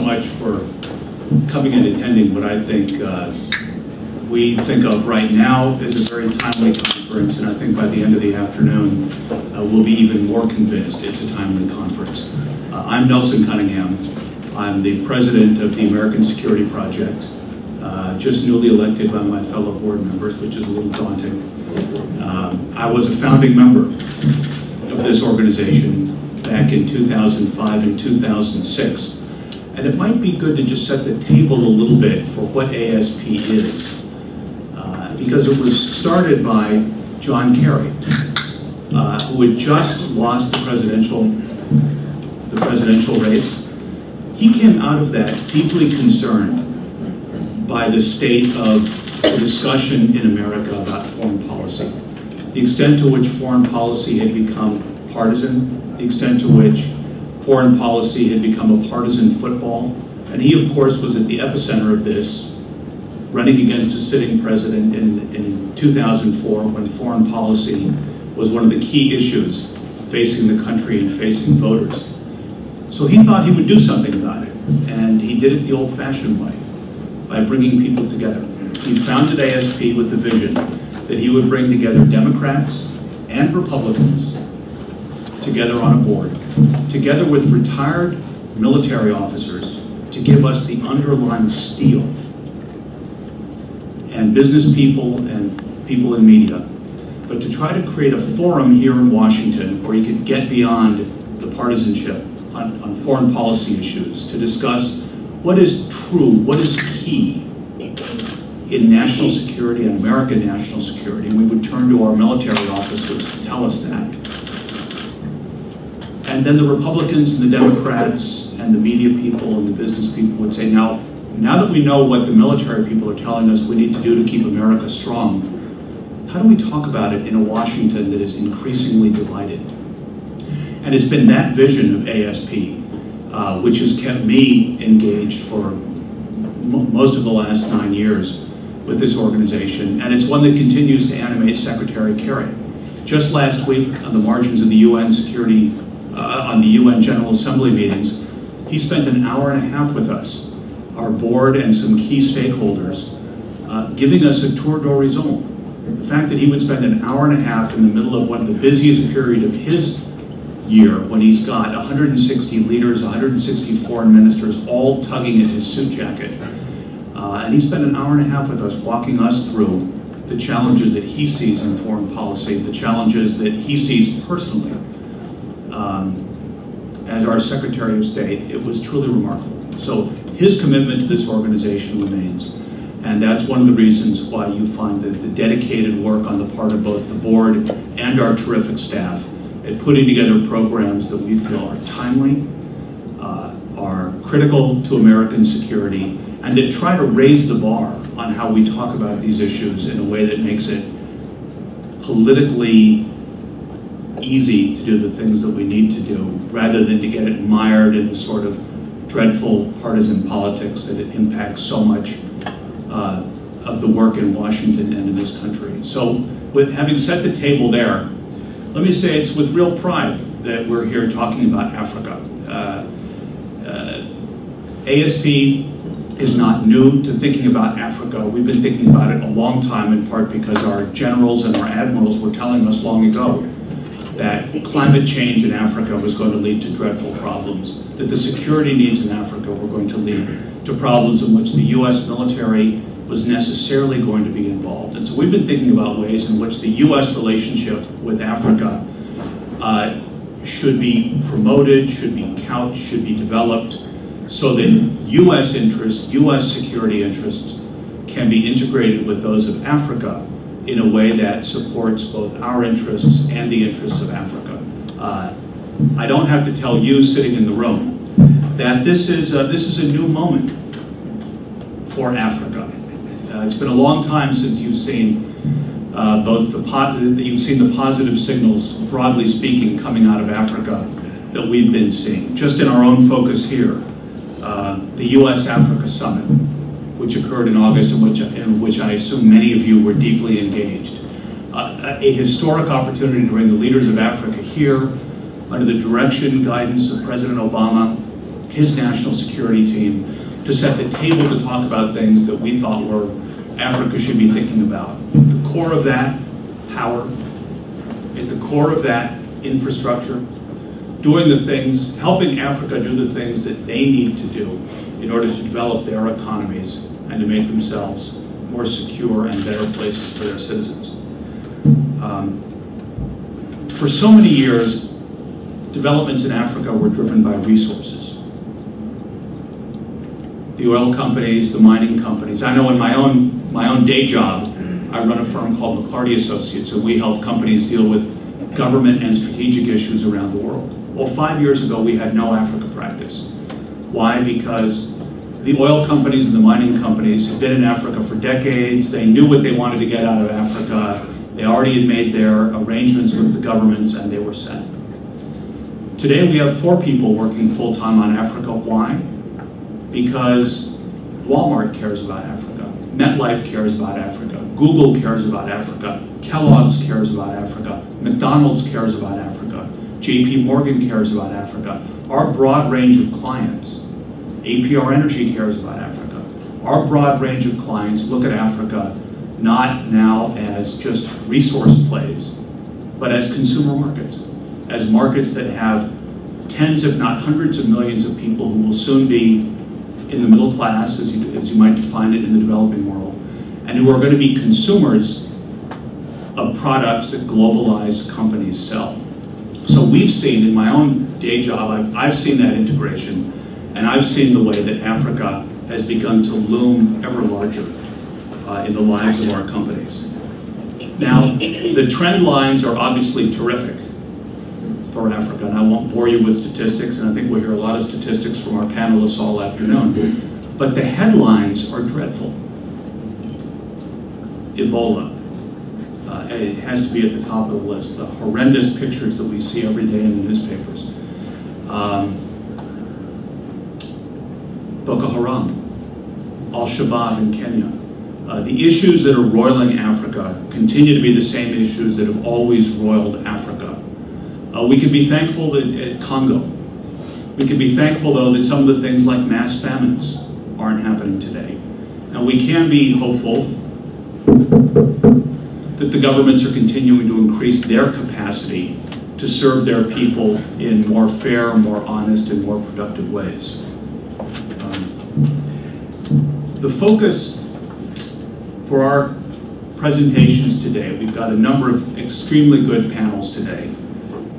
Much for coming and attending what I think uh, we think of right now as a very timely conference, and I think by the end of the afternoon, uh, we'll be even more convinced it's a timely conference. Uh, I'm Nelson Cunningham. I'm the president of the American Security Project, uh, just newly elected by my fellow board members, which is a little daunting. Um, I was a founding member of this organization back in 2005 and 2006. And it might be good to just set the table a little bit for what ASP is. Uh, because it was started by John Kerry, uh, who had just lost the presidential, the presidential race. He came out of that deeply concerned by the state of the discussion in America about foreign policy. The extent to which foreign policy had become partisan, the extent to which foreign policy had become a partisan football. And he, of course, was at the epicenter of this, running against a sitting president in, in 2004 when foreign policy was one of the key issues facing the country and facing voters. So he thought he would do something about it, and he did it the old-fashioned way, by bringing people together. He founded ASP with the vision that he would bring together Democrats and Republicans together on a board, together with retired military officers to give us the underlying steel and business people and people in media, but to try to create a forum here in Washington where you could get beyond the partisanship on, on foreign policy issues to discuss what is true, what is key in national security and American national security, and we would turn to our military officers to tell us that. And then the Republicans and the Democrats and the media people and the business people would say, now, now that we know what the military people are telling us we need to do to keep America strong, how do we talk about it in a Washington that is increasingly divided? And it's been that vision of ASP uh, which has kept me engaged for most of the last nine years with this organization, and it's one that continues to animate Secretary Kerry. Just last week, on the margins of the UN Security, uh, on the UN General Assembly meetings, he spent an hour and a half with us, our board and some key stakeholders, uh, giving us a tour d'horizon. The fact that he would spend an hour and a half in the middle of one of the busiest period of his year when he's got 160 leaders, 160 foreign ministers all tugging at his suit jacket. Uh, and he spent an hour and a half with us walking us through the challenges that he sees in foreign policy, the challenges that he sees personally. Um, as our Secretary of State, it was truly remarkable. So his commitment to this organization remains. And that's one of the reasons why you find that the dedicated work on the part of both the board and our terrific staff at putting together programs that we feel are timely, uh, are critical to American security, and that try to raise the bar on how we talk about these issues in a way that makes it politically easy to do the things that we need to do, rather than to get it mired in the sort of dreadful partisan politics that it impacts so much uh, of the work in Washington and in this country. So with having set the table there, let me say it's with real pride that we're here talking about Africa. Uh, uh, ASP is not new to thinking about Africa. We've been thinking about it a long time, in part because our generals and our admirals were telling us long ago that climate change in Africa was going to lead to dreadful problems, that the security needs in Africa were going to lead to problems in which the U.S. military was necessarily going to be involved. And so we've been thinking about ways in which the U.S. relationship with Africa uh, should be promoted, should be couched, should be developed, so that U.S. interests, U.S. security interests can be integrated with those of Africa in a way that supports both our interests and the interests of Africa. Uh, I don't have to tell you sitting in the room that this is, a, this is a new moment for Africa. Uh, it's been a long time since you've seen uh, both the you've seen the positive signals, broadly speaking, coming out of Africa that we've been seeing. Just in our own focus here, uh, the U.S.-Africa Summit, which occurred in August, in which, in which I assume many of you were deeply engaged. Uh, a historic opportunity to bring the leaders of Africa here under the direction, and guidance of President Obama his national security team to set the table to talk about things that we thought were Africa should be thinking about. The core of that, power. At the core of that, infrastructure. Doing the things, helping Africa do the things that they need to do in order to develop their economies and to make themselves more secure and better places for their citizens. Um, for so many years, developments in Africa were driven by resources. The oil companies, the mining companies. I know in my own, my own day job, I run a firm called McLarty Associates, and we help companies deal with government and strategic issues around the world. Well, five years ago, we had no Africa practice. Why? Because the oil companies and the mining companies had been in Africa for decades. They knew what they wanted to get out of Africa. They already had made their arrangements with the governments and they were set. Today we have four people working full-time on Africa. Why? Because Walmart cares about Africa. MetLife cares about Africa. Google cares about Africa. Kellogg's cares about Africa. McDonald's cares about Africa. JP Morgan cares about Africa. Our broad range of clients APR Energy cares about Africa. Our broad range of clients look at Africa not now as just resource plays, but as consumer markets, as markets that have tens, if not hundreds of millions of people who will soon be in the middle class, as you, as you might define it in the developing world, and who are going to be consumers of products that globalized companies sell. So we've seen in my own day job, I've, I've seen that integration and I've seen the way that Africa has begun to loom ever larger uh, in the lives of our companies. Now, the trend lines are obviously terrific for Africa, and I won't bore you with statistics, and I think we'll hear a lot of statistics from our panelists all afternoon. But the headlines are dreadful. Ebola. Uh, it has to be at the top of the list. The horrendous pictures that we see every day in the newspapers. Um, Boko Haram, Al-Shabaab in Kenya. Uh, the issues that are roiling Africa continue to be the same issues that have always roiled Africa. Uh, we can be thankful that at Congo. We can be thankful, though, that some of the things like mass famines aren't happening today. And we can be hopeful that the governments are continuing to increase their capacity to serve their people in more fair, more honest, and more productive ways. The focus for our presentations today, we've got a number of extremely good panels today.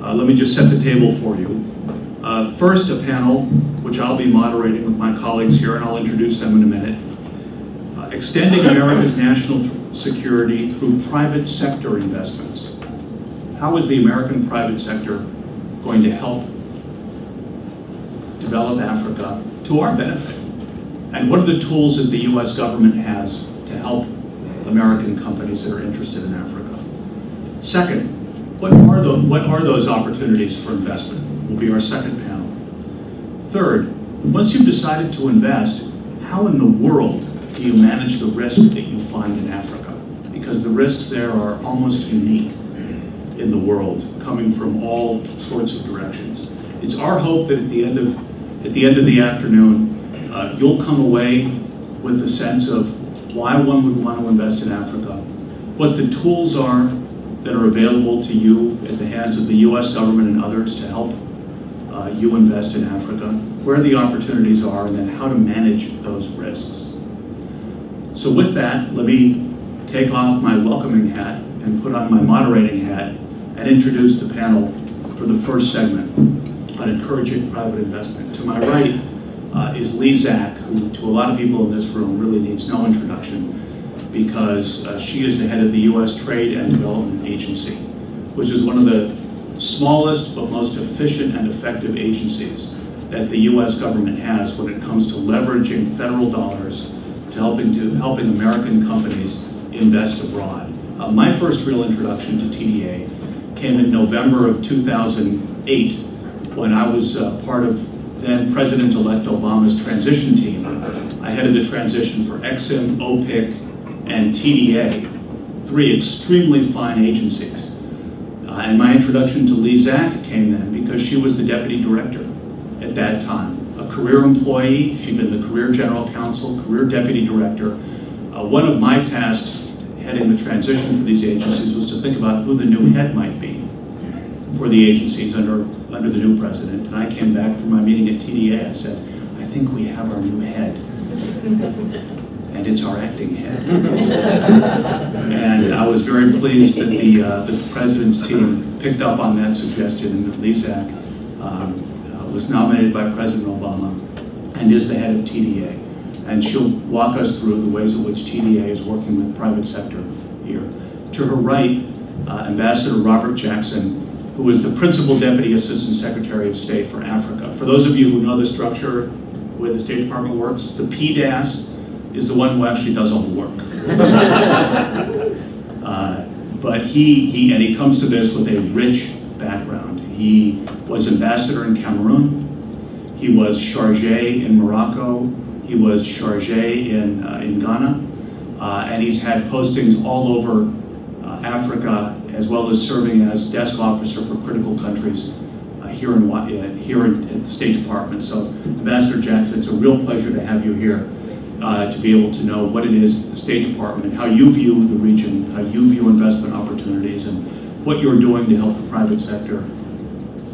Uh, let me just set the table for you. Uh, first, a panel which I'll be moderating with my colleagues here, and I'll introduce them in a minute. Uh, extending America's national security through private sector investments. How is the American private sector going to help develop Africa to our benefit? And what are the tools that the US government has to help American companies that are interested in Africa? Second, what are, the, what are those opportunities for investment? Will be our second panel. Third, once you've decided to invest, how in the world do you manage the risk that you find in Africa? Because the risks there are almost unique in the world, coming from all sorts of directions. It's our hope that at the end of, at the, end of the afternoon, uh, you'll come away with a sense of why one would want to invest in Africa, what the tools are that are available to you at the hands of the U.S. government and others to help uh, you invest in Africa, where the opportunities are, and then how to manage those risks. So with that, let me take off my welcoming hat and put on my moderating hat and introduce the panel for the first segment on encouraging private investment. To my right uh, is Lee Zak, who to a lot of people in this room really needs no introduction because uh, she is the head of the U.S. Trade and Development Agency, which is one of the smallest but most efficient and effective agencies that the U.S. government has when it comes to leveraging federal dollars to helping, to, helping American companies invest abroad. Uh, my first real introduction to TDA came in November of 2008 when I was uh, part of then President-elect Obama's transition team. I headed the transition for Exim, OPIC, and TDA, three extremely fine agencies. Uh, and my introduction to Lee Zak came then because she was the deputy director at that time, a career employee. She'd been the career general counsel, career deputy director. Uh, one of my tasks heading the transition for these agencies was to think about who the new head might be for the agencies under, under the new president. And I came back from my meeting at TDA. I said, I think we have our new head. and it's our acting head. and I was very pleased that the, uh, that the president's team picked up on that suggestion and that Lee Zak um, uh, was nominated by President Obama and is the head of TDA. And she'll walk us through the ways in which TDA is working with the private sector here. To her right, uh, Ambassador Robert Jackson, who is the Principal Deputy Assistant Secretary of State for Africa. For those of you who know the structure, the way the State Department works, the PDAS is the one who actually does all the work. uh, but he, he, and he comes to this with a rich background. He was ambassador in Cameroon. He was chargé in Morocco. He was chargé in, uh, in Ghana. Uh, and he's had postings all over uh, Africa, as well as serving as desk officer for critical countries uh, here, in, uh, here in, at the State Department. So, Ambassador Jackson, it's a real pleasure to have you here uh, to be able to know what it is the State Department and how you view the region, how you view investment opportunities, and what you're doing to help the private sector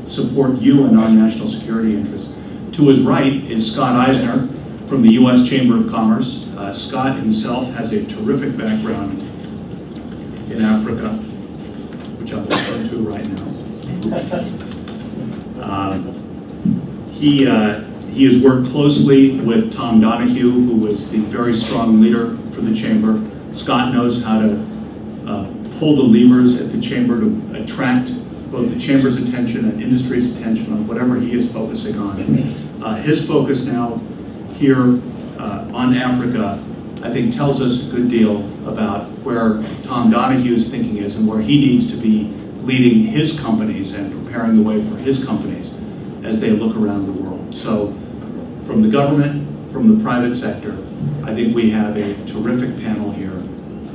support you and our national security interests. To his right is Scott Eisner from the U.S. Chamber of Commerce. Uh, Scott himself has a terrific background in Africa, which I'm referring to right now. Uh, he uh, he has worked closely with Tom Donohue, who was the very strong leader for the chamber. Scott knows how to uh, pull the levers at the chamber to attract both the chamber's attention and industry's attention on whatever he is focusing on. Uh, his focus now here uh, on Africa, I think tells us a good deal about where Tom Donohue's thinking is and where he needs to be leading his companies and preparing the way for his companies as they look around the world. So from the government, from the private sector. I think we have a terrific panel here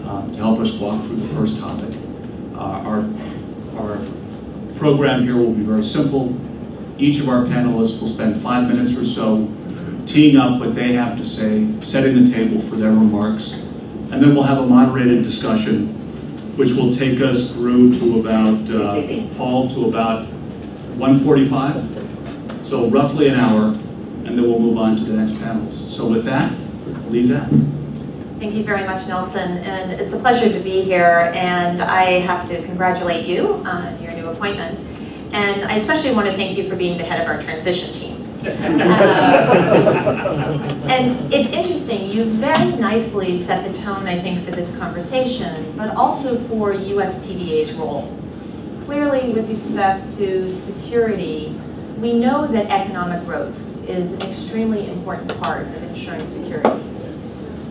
uh, to help us walk through the first topic. Uh, our, our program here will be very simple. Each of our panelists will spend five minutes or so teeing up what they have to say, setting the table for their remarks, and then we'll have a moderated discussion which will take us through to about, uh, Paul, to about 1:45, So roughly an hour and then we'll move on to the next panels. So with that, Lisa. Thank you very much, Nelson, and it's a pleasure to be here, and I have to congratulate you on your new appointment. And I especially want to thank you for being the head of our transition team. and it's interesting, you very nicely set the tone, I think, for this conversation, but also for USTDA's role. Clearly, with respect to security, we know that economic growth is an extremely important part of ensuring security.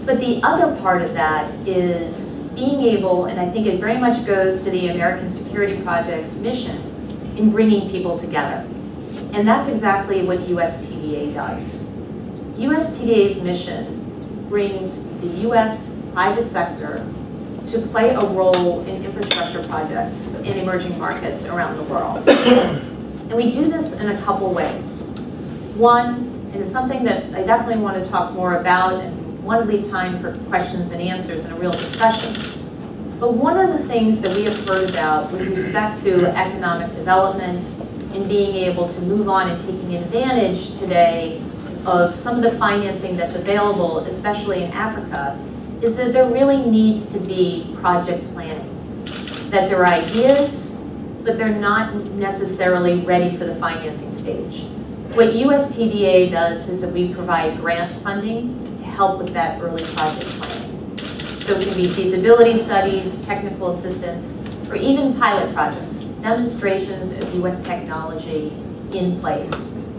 But the other part of that is being able, and I think it very much goes to the American Security Project's mission, in bringing people together. And that's exactly what USTDA does. USTDA's mission brings the US private sector to play a role in infrastructure projects in emerging markets around the world. And we do this in a couple ways. One, and it's something that I definitely want to talk more about and want to leave time for questions and answers and a real discussion. But one of the things that we have heard about with respect to economic development and being able to move on and taking advantage today of some of the financing that's available, especially in Africa, is that there really needs to be project planning. That there are ideas, but they're not necessarily ready for the financing stage. What USTDA does is that we provide grant funding to help with that early project planning. So it can be feasibility studies, technical assistance, or even pilot projects, demonstrations of US technology in place.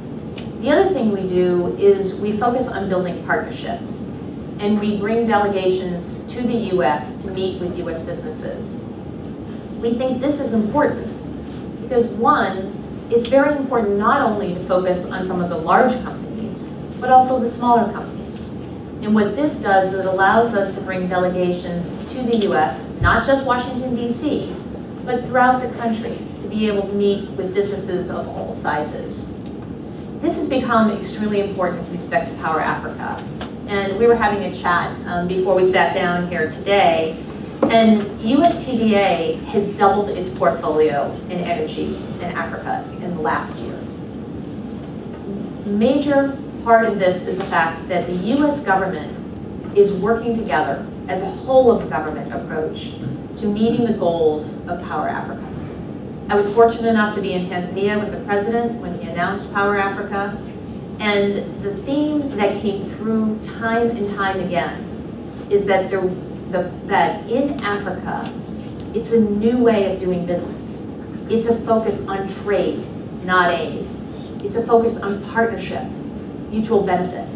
The other thing we do is we focus on building partnerships and we bring delegations to the US to meet with US businesses. We think this is important because one, it's very important not only to focus on some of the large companies, but also the smaller companies. And what this does is it allows us to bring delegations to the US, not just Washington, D.C., but throughout the country to be able to meet with businesses of all sizes. this has become extremely important with respect to Power Africa. And we were having a chat um, before we sat down here today, and USTDA has doubled its portfolio in energy in Africa in the last year. Major part of this is the fact that the US government is working together as a whole of government approach to meeting the goals of Power Africa. I was fortunate enough to be in Tanzania with the president when he announced Power Africa, and the theme that came through time and time again is that, there, the, that in Africa, it's a new way of doing business. It's a focus on trade, not aid. It's a focus on partnership, mutual benefit.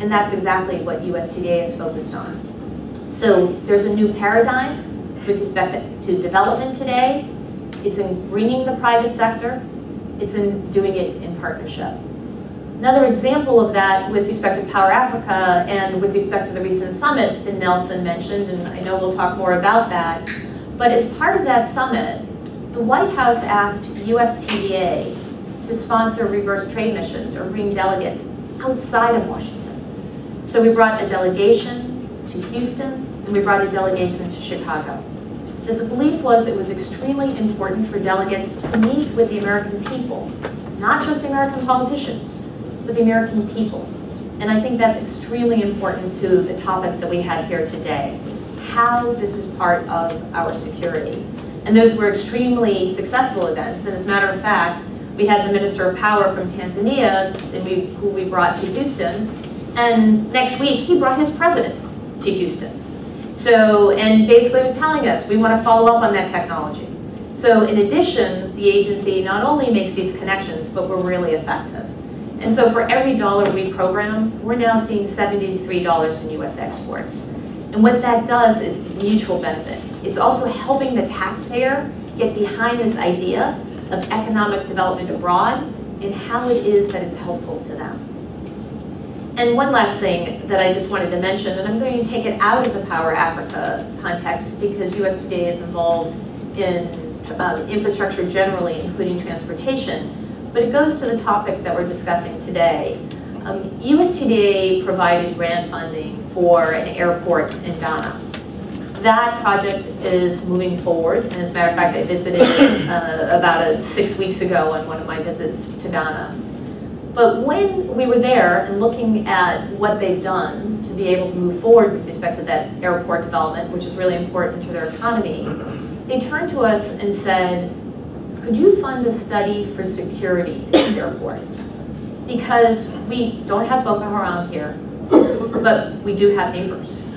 And that's exactly what USTDA is focused on. So there's a new paradigm with respect to development today. It's in bringing the private sector. It's in doing it in partnership. Another example of that with respect to Power Africa and with respect to the recent summit that Nelson mentioned, and I know we'll talk more about that, but as part of that summit, the White House asked USTDA to sponsor reverse trade missions or bring delegates outside of Washington. So we brought a delegation to Houston, and we brought a delegation to Chicago. That the belief was it was extremely important for delegates to meet with the American people, not just the American politicians, but the American people. And I think that's extremely important to the topic that we had here today, how this is part of our security. And those were extremely successful events, and as a matter of fact, we had the Minister of Power from Tanzania, who we brought to Houston, and next week, he brought his president to Houston. So, and basically was telling us, we want to follow up on that technology. So in addition, the agency not only makes these connections, but we're really effective. And so for every dollar we program, we're now seeing $73 in US exports. And what that does is mutual benefit. It's also helping the taxpayer get behind this idea of economic development abroad and how it is that it's helpful to them. And one last thing that I just wanted to mention, and I'm going to take it out of the Power Africa context because USTDA is involved in um, infrastructure generally, including transportation, but it goes to the topic that we're discussing today. Um, USTDA provided grant funding for an airport in Ghana. That project is moving forward, and as a matter of fact, I visited uh, about a, six weeks ago on one of my visits to Ghana. But when we were there and looking at what they've done to be able to move forward with respect to that airport development, which is really important to their economy, they turned to us and said, could you fund a study for security in this airport? Because we don't have Boko Haram here, but we do have neighbors.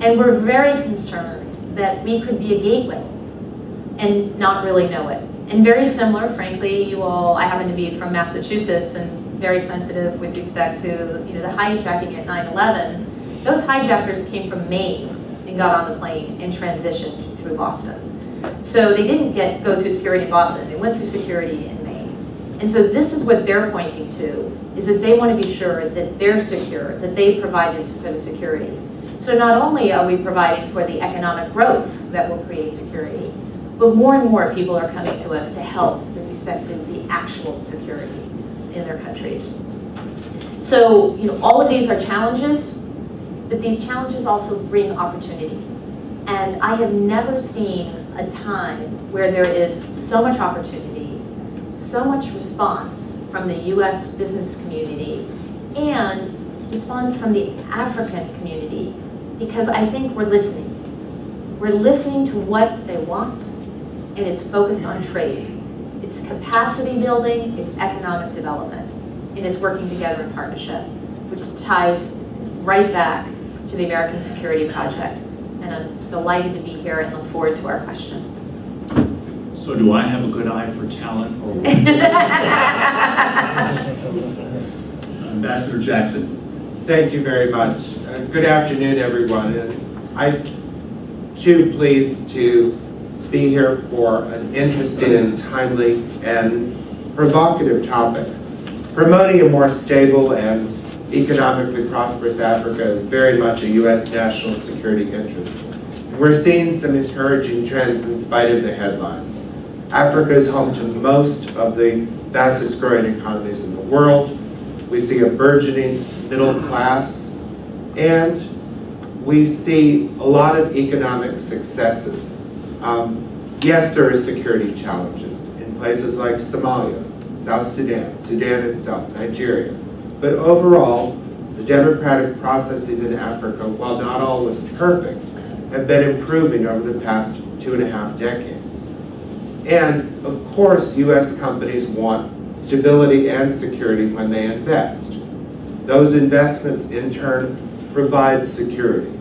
And we're very concerned that we could be a gateway and not really know it. And very similar, frankly, you all, I happen to be from Massachusetts, and very sensitive with respect to you know the hijacking at 9/11. Those hijackers came from Maine and got on the plane and transitioned through Boston. So they didn't get go through security in Boston. They went through security in Maine. And so this is what they're pointing to is that they want to be sure that they're secure, that they provided for the security. So not only are we providing for the economic growth that will create security, but more and more people are coming to us to help with respect to the actual security in their countries. So, you know, all of these are challenges, but these challenges also bring opportunity. And I have never seen a time where there is so much opportunity, so much response from the US business community, and response from the African community, because I think we're listening. We're listening to what they want, and it's focused on trade. It's capacity building, it's economic development, and it's working together in partnership, which ties right back to the American Security Project. And I'm delighted to be here and look forward to our questions. So do I have a good eye for talent or Ambassador Jackson. Thank you very much. Uh, good afternoon, everyone. And I'm too pleased to be here for an interesting, and timely, and provocative topic. Promoting a more stable and economically prosperous Africa is very much a U.S. national security interest. we're seeing some encouraging trends in spite of the headlines. Africa is home to most of the fastest growing economies in the world. We see a burgeoning middle class, and we see a lot of economic successes. Um, yes, there are security challenges in places like Somalia, South Sudan, Sudan itself, Nigeria. But overall, the democratic processes in Africa, while not always perfect, have been improving over the past two and a half decades. And of course, U.S. companies want stability and security when they invest. Those investments in turn provide security.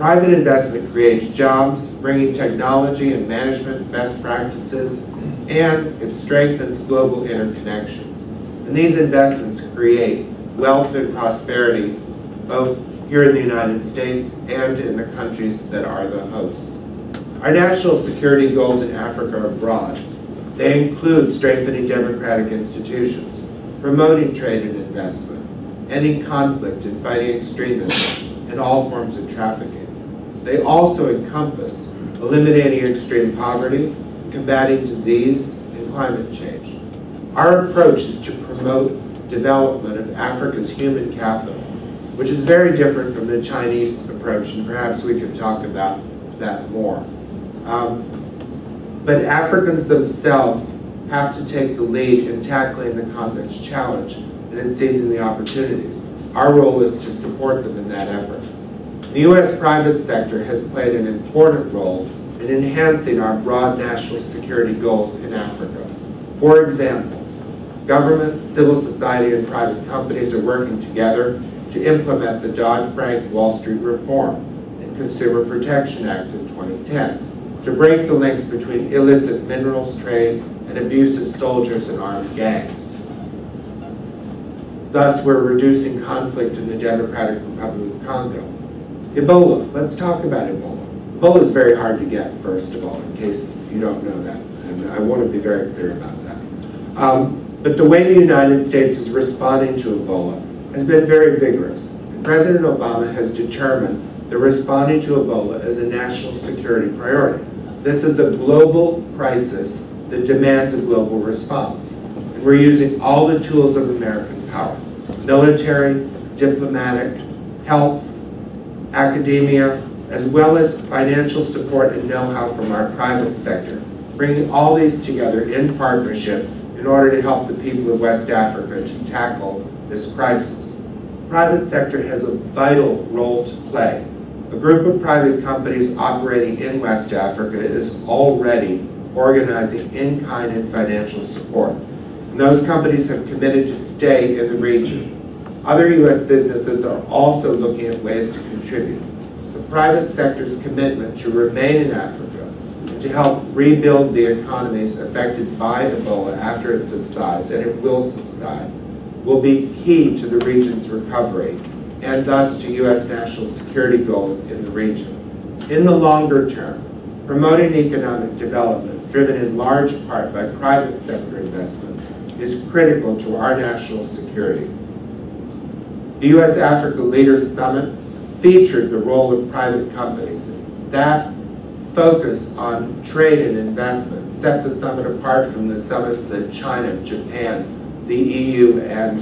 Private investment creates jobs, bringing technology and management best practices, and it strengthens global interconnections. And these investments create wealth and prosperity both here in the United States and in the countries that are the hosts. Our national security goals in Africa are broad. They include strengthening democratic institutions, promoting trade and investment, ending conflict and fighting extremism and all forms of trafficking. They also encompass eliminating extreme poverty, combating disease, and climate change. Our approach is to promote development of Africa's human capital, which is very different from the Chinese approach, and perhaps we could talk about that more. Um, but Africans themselves have to take the lead in tackling the continent's challenge and in seizing the opportunities. Our role is to support them in that effort. The U.S. private sector has played an important role in enhancing our broad national security goals in Africa. For example, government, civil society, and private companies are working together to implement the Dodd-Frank Wall Street Reform and Consumer Protection Act of 2010 to break the links between illicit minerals trade and abusive soldiers and armed gangs. Thus, we're reducing conflict in the Democratic Republic of Congo. Ebola, let's talk about Ebola. Ebola is very hard to get, first of all, in case you don't know that, and I want to be very clear about that. Um, but the way the United States is responding to Ebola has been very vigorous. President Obama has determined that responding to Ebola is a national security priority. This is a global crisis that demands a global response. And we're using all the tools of American power, military, diplomatic, health, academia, as well as financial support and know-how from our private sector, bringing all these together in partnership in order to help the people of West Africa to tackle this crisis. Private sector has a vital role to play. A group of private companies operating in West Africa is already organizing in-kind and financial support. And those companies have committed to stay in the region. Other U.S. businesses are also looking at ways to contribute. The private sector's commitment to remain in Africa and to help rebuild the economies affected by Ebola after it subsides, and it will subside, will be key to the region's recovery and thus to U.S. national security goals in the region. In the longer term, promoting economic development, driven in large part by private sector investment, is critical to our national security. The U.S. Africa Leaders Summit featured the role of private companies. That focus on trade and investment set the summit apart from the summits that China, Japan, the EU, and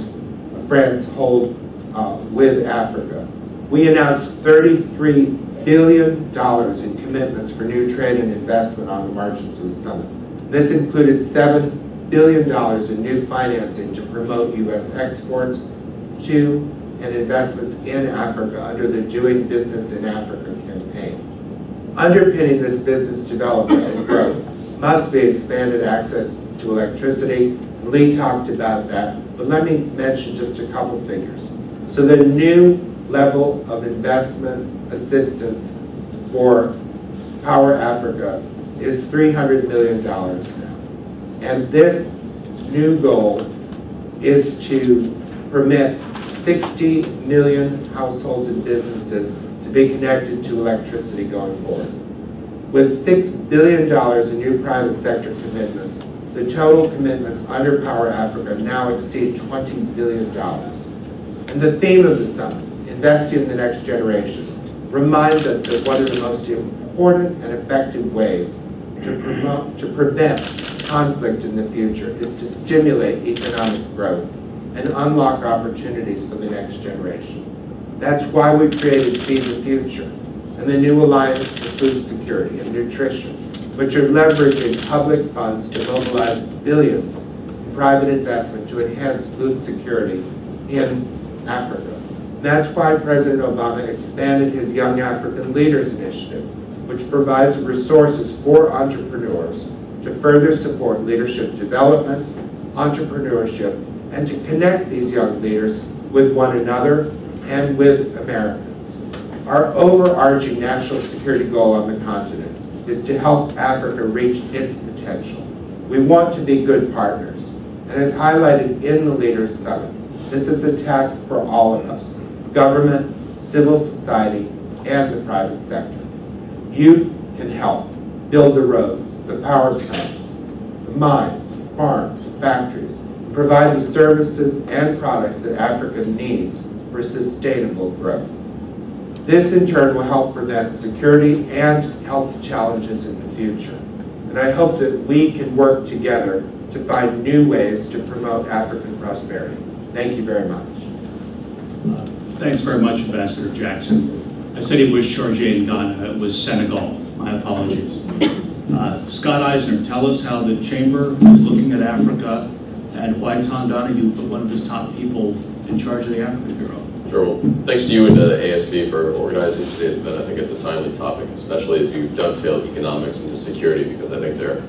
France hold uh, with Africa. We announced $33 billion in commitments for new trade and investment on the margins of the summit. This included $7 billion in new financing to promote U.S. exports to and investments in Africa under the Doing Business in Africa campaign. Underpinning this business development and growth must be expanded access to electricity. Lee talked about that, but let me mention just a couple figures. So the new level of investment assistance for Power Africa is $300 million now. And this new goal is to permit 60 million households and businesses to be connected to electricity going forward. With $6 billion in new private sector commitments, the total commitments under Power Africa now exceed $20 billion. And the theme of the summit, Investing in the Next Generation, reminds us that one of the most important and effective ways to, promote, to prevent conflict in the future is to stimulate economic growth and unlock opportunities for the next generation. That's why we created Feed the Future and the new Alliance for Food Security and Nutrition, which are leveraging public funds to mobilize billions in private investment to enhance food security in Africa. That's why President Obama expanded his Young African Leaders Initiative, which provides resources for entrepreneurs to further support leadership development, entrepreneurship, and to connect these young leaders with one another and with Americans. Our overarching national security goal on the continent is to help Africa reach its potential. We want to be good partners, and as highlighted in the Leaders Summit, this is a task for all of us, government, civil society, and the private sector. You can help build the roads, the power plants, the mines, farms, factories, provide the services and products that Africa needs for sustainable growth. This in turn will help prevent security and health challenges in the future. And I hope that we can work together to find new ways to promote African prosperity. Thank you very much. Uh, Thanks very much, Ambassador Jackson. I said he was Chargé in Ghana, it was Senegal. My apologies. Uh, Scott Eisner, tell us how the Chamber is looking at Africa and why Tom Donohue put one of his top people in charge of the Africa Bureau. Sure. Well, thanks to you and to the ASP for organizing today's event. I think it's a timely topic, especially as you dovetail economics into security, because I think they're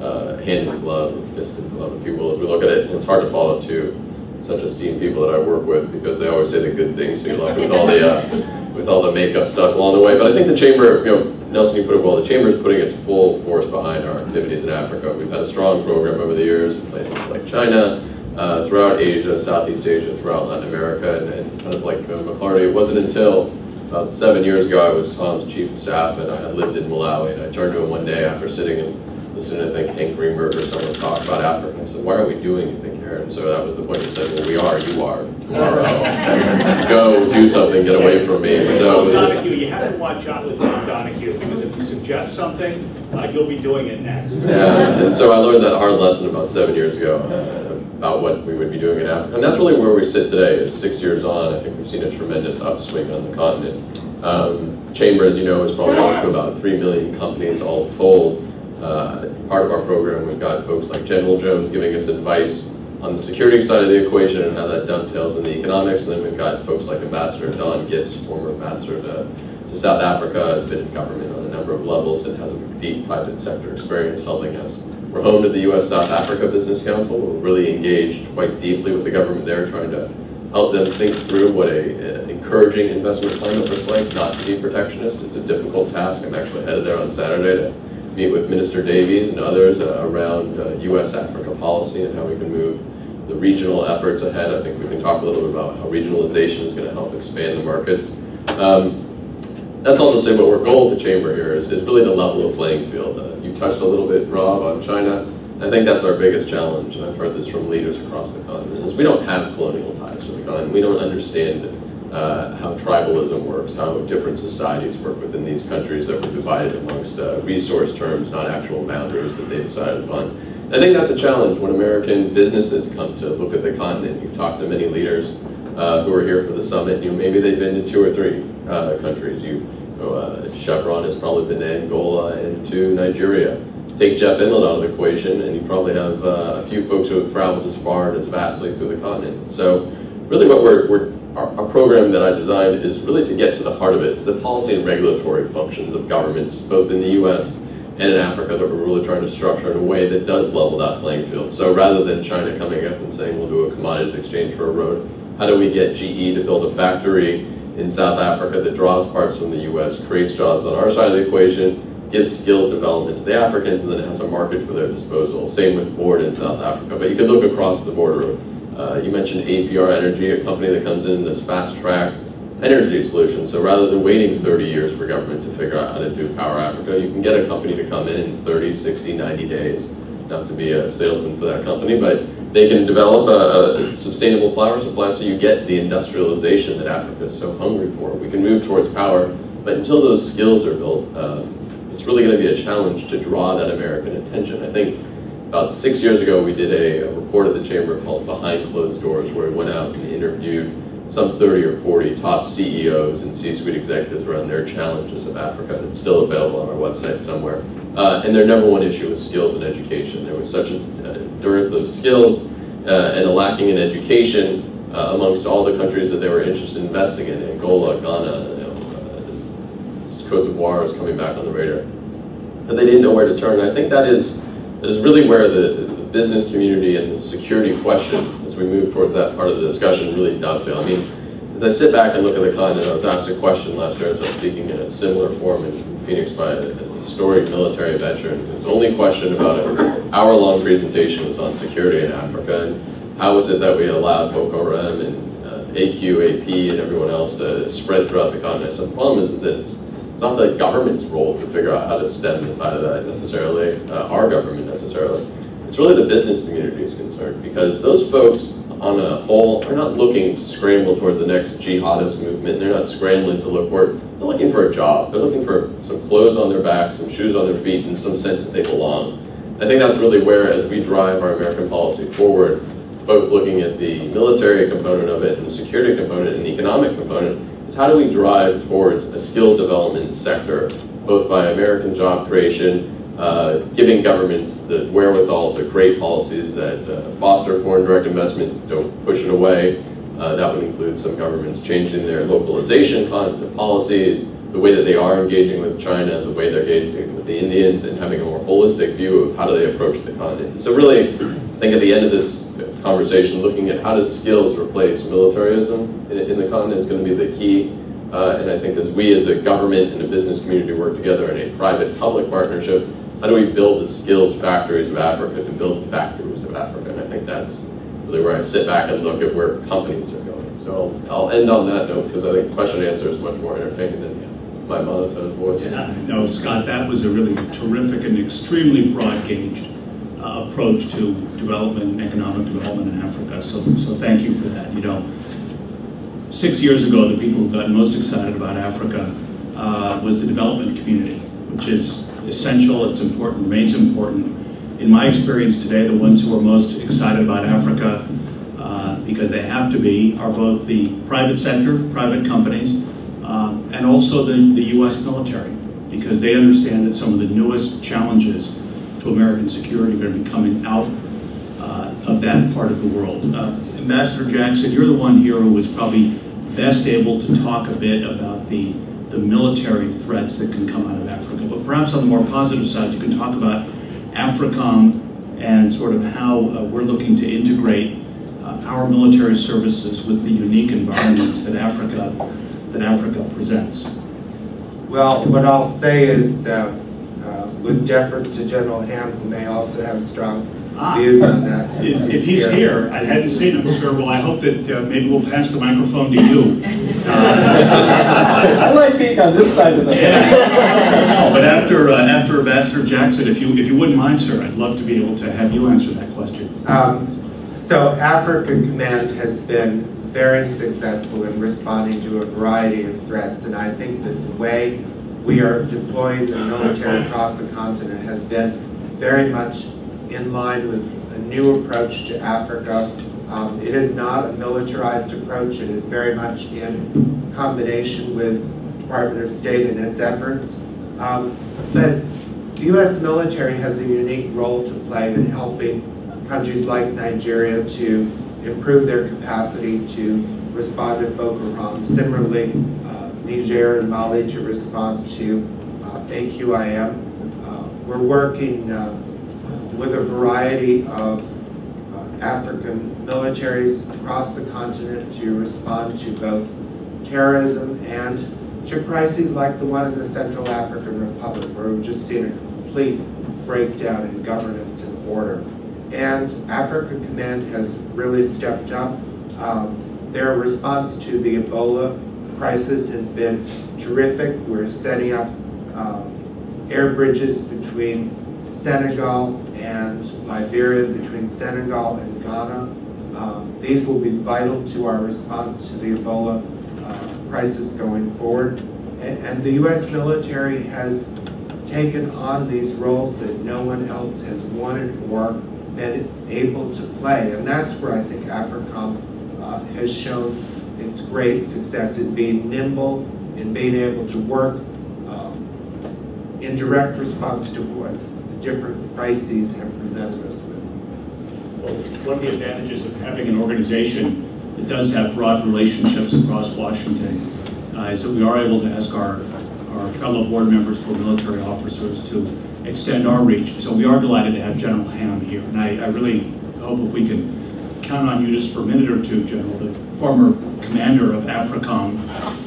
uh, hand in glove, fist in glove, if you will. As we look at it, it's hard to follow two such esteemed people that I work with because they always say the good things, so you're left with all the uh, with all the makeup stuff along the way. But I think the chamber, you know, Nelson, you put it well. The chamber is putting its full force behind our activities in Africa. We've had a strong program over the years in places like China, uh, throughout Asia, Southeast Asia, throughout Latin America, and, and kind of like uh, McLarty, it wasn't until about seven years ago I was Tom's chief of staff and I lived in Malawi and I turned to him one day after sitting and listening to, I think, Hank Greenberg or someone talk about Africa. And I said, why are we doing anything here? And so that was the point. He said, well, we are, you are, tomorrow. Go do something, get away from me. And So so, Donohue, you have to watch out with Tom Donohue, because if you suggest something, uh, you'll be doing it next. Yeah, and so I learned that hard lesson about seven years ago uh, about what we would be doing in Africa. And that's really where we sit today, is six years on. I think we've seen a tremendous upswing on the continent. Um, Chamber, as you know, is probably up to about three million companies all told. Uh, part of our program, we've got folks like General Jones giving us advice on the security side of the equation and how that dovetails in the economics. And then we've got folks like Ambassador Don Gips, former ambassador to, to South Africa, has been in government on a number of levels and has a deep private sector experience helping us. We're home to the U.S. South Africa Business Council. We're really engaged quite deeply with the government there, trying to help them think through what a, a encouraging investment climate looks like, not to be protectionist. It's a difficult task. I'm actually headed there on Saturday to meet with Minister Davies and others uh, around uh, U.S. Africa policy and how we can move the regional efforts ahead. I think we can talk a little bit about how regionalization is going to help expand the markets. Um, that's all to say, but our goal of the chamber here is, is really the level of playing field. Uh, you touched a little bit, Rob, on China. I think that's our biggest challenge, and I've heard this from leaders across the continent, is we don't have colonial ties to the continent. We don't understand uh, how tribalism works, how different societies work within these countries that were divided amongst uh, resource terms, not actual boundaries that they decided upon. I think that's a challenge when American businesses come to look at the continent. You talk to many leaders uh, who are here for the summit. You know, maybe they've been to two or three uh, countries. You, know, uh, Chevron has probably been to Angola and to Nigeria. Take Jeff Immelt out of the equation, and you probably have uh, a few folks who have traveled as far and as vastly through the continent. So, really, what we're, we're our, our program that I designed is really to get to the heart of it. It's the policy and regulatory functions of governments, both in the U.S. and in Africa, that we're really trying to structure in a way that does level that playing field. So rather than China coming up and saying we'll do a commodities exchange for a road, how do we get GE to build a factory in South Africa that draws parts from the U.S., creates jobs on our side of the equation, gives skills development to the Africans, and then it has a market for their disposal. Same with Ford in South Africa. But you could look across the border. Uh, you mentioned APR Energy, a company that comes in and does fast-track energy solutions. So rather than waiting 30 years for government to figure out how to do Power Africa, you can get a company to come in in 30, 60, 90 days. Not to be a salesman for that company, but they can develop a, a sustainable power supply so you get the industrialization that Africa is so hungry for. We can move towards power, but until those skills are built, um, it's really going to be a challenge to draw that American attention. I think About six years ago, we did a, a report at the Chamber called Behind Closed Doors, where we went out and interviewed some 30 or 40 top CEOs and C-suite executives around their challenges of Africa. It's still available on our website somewhere. Uh, and their number one issue was skills and education. There was such a, dearth of skills uh, and a lacking in education uh, amongst all the countries that they were interested in investing in. Angola, Ghana, you know, uh, Cote d'Ivoire is coming back on the radar. But they didn't know where to turn. I think that is, is really where the, business community and the security question, as we move towards that part of the discussion, really dovetail. I mean, as I sit back and look at the continent, I was asked a question last year as I was speaking in a similar forum in Phoenix by a, storied military veteran. His only question about an hour-long presentation was on security in Africa and how was it that we allowed Boko Haram and uh, and everyone else to spread throughout the continent. So the problem is that it's, it's not the government's role to figure out how to stem the tide of that necessarily, uh, our government necessarily. It's really the business community is concerned because those folks on a whole are not looking to scramble towards the next jihadist movement. They're not scrambling to look for They're looking for a job. They're looking for some clothes on their back, some shoes on their feet, and some sense that they belong. I think that's really where, as we drive our American policy forward, both looking at the military component of it and the security component and the economic component, is how do we drive towards a skills development sector, both by American job creation uh, giving governments the wherewithal to create policies that uh, foster foreign direct investment, don't push it away. Uh, that would include some governments changing their localization policies, the way that they are engaging with China, the way they're engaging with the Indians, and having a more holistic view of how do they approach the continent. So really, I think at the end of this conversation, looking at how does skills replace militarism in, in the continent is going to be the key. Uh, and I think as we as a government and a business community work together in a private-public partnership, how do we build the skills factories of Africa to build the factories of Africa? And I think that's really where I sit back and look at where companies are going. So I'll, end on that note because I think question and answer is much more entertaining than my monotone voice. Yeah, no, Scott, that was a really terrific and extremely broad-gauged uh, approach to development, economic development in Africa. So, so thank you for that. You know, six years ago, the people who got most excited about Africa uh, was the development community, which is essential, it's important, remains important. In my experience today, the ones who are most excited about Africa, uh, because they have to be, are both the private sector, private companies, uh, and also the, the U.S. military, because they understand that some of the newest challenges to American security are going to be coming out uh, of that part of the world. Uh, Ambassador Jackson, you're the one here who was probably best able to talk a bit about the, the military threats that can come out of Africa But perhaps on the more positive side, you can talk about AFRICOM and sort of how uh, we're looking to integrate uh, our military services with the unique environments that Africa, that Africa presents. Well, what I'll say is, uh, with deference to General Ham, who may also have strong Ah. views on that. If, if he's here, I hadn't seen him, sir, well, I hope that uh, maybe we'll pass the microphone to you. Uh, I like being on this side of the yeah. But after, uh, after Ambassador Jackson, if you, if you wouldn't mind, sir, I'd love to be able to have you answer that question. Um, so African Command has been very successful in responding to a variety of threats, and I think that the way we are deploying the military across the continent has been very much in line with a new approach to Africa. Um, it is not a militarized approach. It is very much in combination with Department of State and its efforts. Um, but the U.S. military has a unique role to play in helping countries like Nigeria to improve their capacity to respond to Boko Haram. Similarly, Niger and Mali to respond to uh, AQIM. Uh, we're working uh, with a variety of African militaries across the continent to respond to both terrorism and to crises like the one in the Central African Republic, where we've just seen a complete breakdown in governance and order. And African Command has really stepped up. Um, their response to the Ebola crisis has been terrific. We're setting up um, air bridges between Senegal and Liberia, between Senegal and Ghana. Um, these will be vital to our response to the Ebola uh, crisis going forward. And, and, the U.S. military has taken on these roles that no one else has wanted or been able to play. And that's where I think AFRICOM uh, has shown its great success in being nimble, and being able to work um, in direct response to what the different crises have presented us with. Well, one of the advantages of having an organization that does have broad relationships across Washington uh, is that we are able to ask our, our fellow board members are military officers to extend our reach. So we are delighted to have General Ham here. And I, I really hope if we can count on you just for a minute or two, General, the former commander of AFRICOM,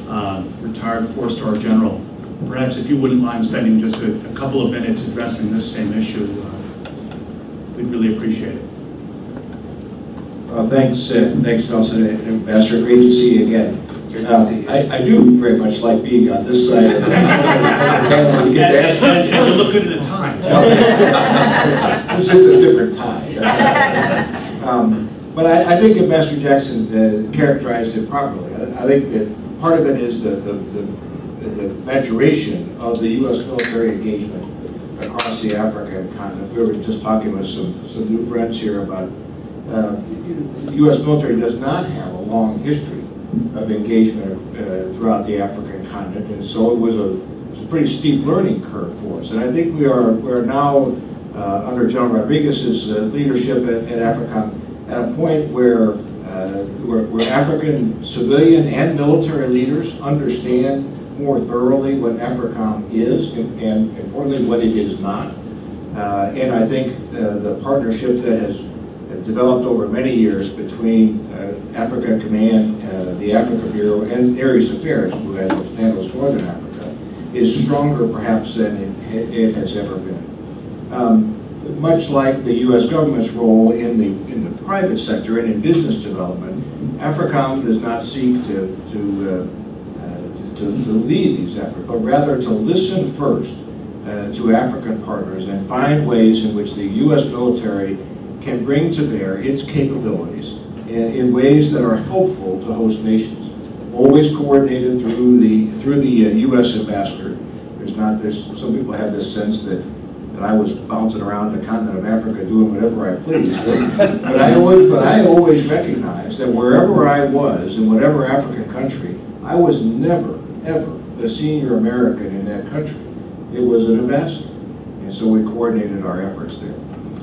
uh, retired four-star general. Perhaps if you wouldn't mind spending just a, a couple of minutes addressing this same issue, uh, we'd really appreciate it. Well, thanks, uh, thanks Nelson, and Ambassador, great to see you again. Uh. I, I do very much like being on this side of the panel. You get to ask And- you look good in a tie. Is a different time. Um, But I, I think Ambassador Jackson uh, characterized it properly. I, I think that part of it is the, the, the the maturation of the U.S. military engagement across the African continent. We were just talking with some, some new friends here about, uh, the U.S. military does not have a long history of engagement uh, throughout the African continent, and so it was a, it was a pretty steep learning curve for us. And I think we are, we are now, uh, under General Rodriguez's uh, leadership at, at AFRICOM, at a point where, uh, where, where African civilian and military leaders understand more thoroughly what AFRICOM is and, and importantly, what it is not. Uh, and I think uh, the partnership that has developed over many years between uh, Africa Command, uh, the Africa Bureau, and Areas Affairs, who has- handles Northern Africa, is stronger perhaps than it, it has ever been. Um, much like the U.S. government's role in the in the private sector and in business development, AFRICOM does not seek to to, uh, uh, to, to lead these efforts, but rather to listen first uh, to African partners and find ways in which the U.S. military can bring to bear its capabilities in, in ways that are helpful to host nations. Always coordinated through the through the uh, U.S. ambassador. There's not there's some people have this sense that that I was bouncing around the continent of Africa doing whatever I pleased. But, but I always but I always recognized that wherever I was in whatever African country, I was never ever the senior American in that country. It was an ambassador, and so we coordinated our efforts there.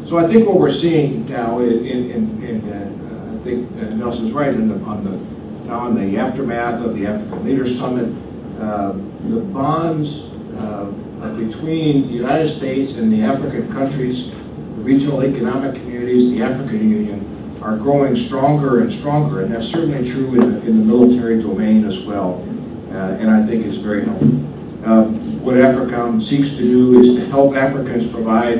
So I think what we're seeing now in, in, in uh, I think uh, Nelson's right the, on the now the aftermath of the African Leaders Summit, uh, the bonds uh, between the United States and the African countries, the regional economic communities, the African Union, are growing stronger and stronger, and that's certainly true in the, in the military domain as well, uh, and I think it's very helpful. Um, what AFRICOM seeks to do is to help Africans provide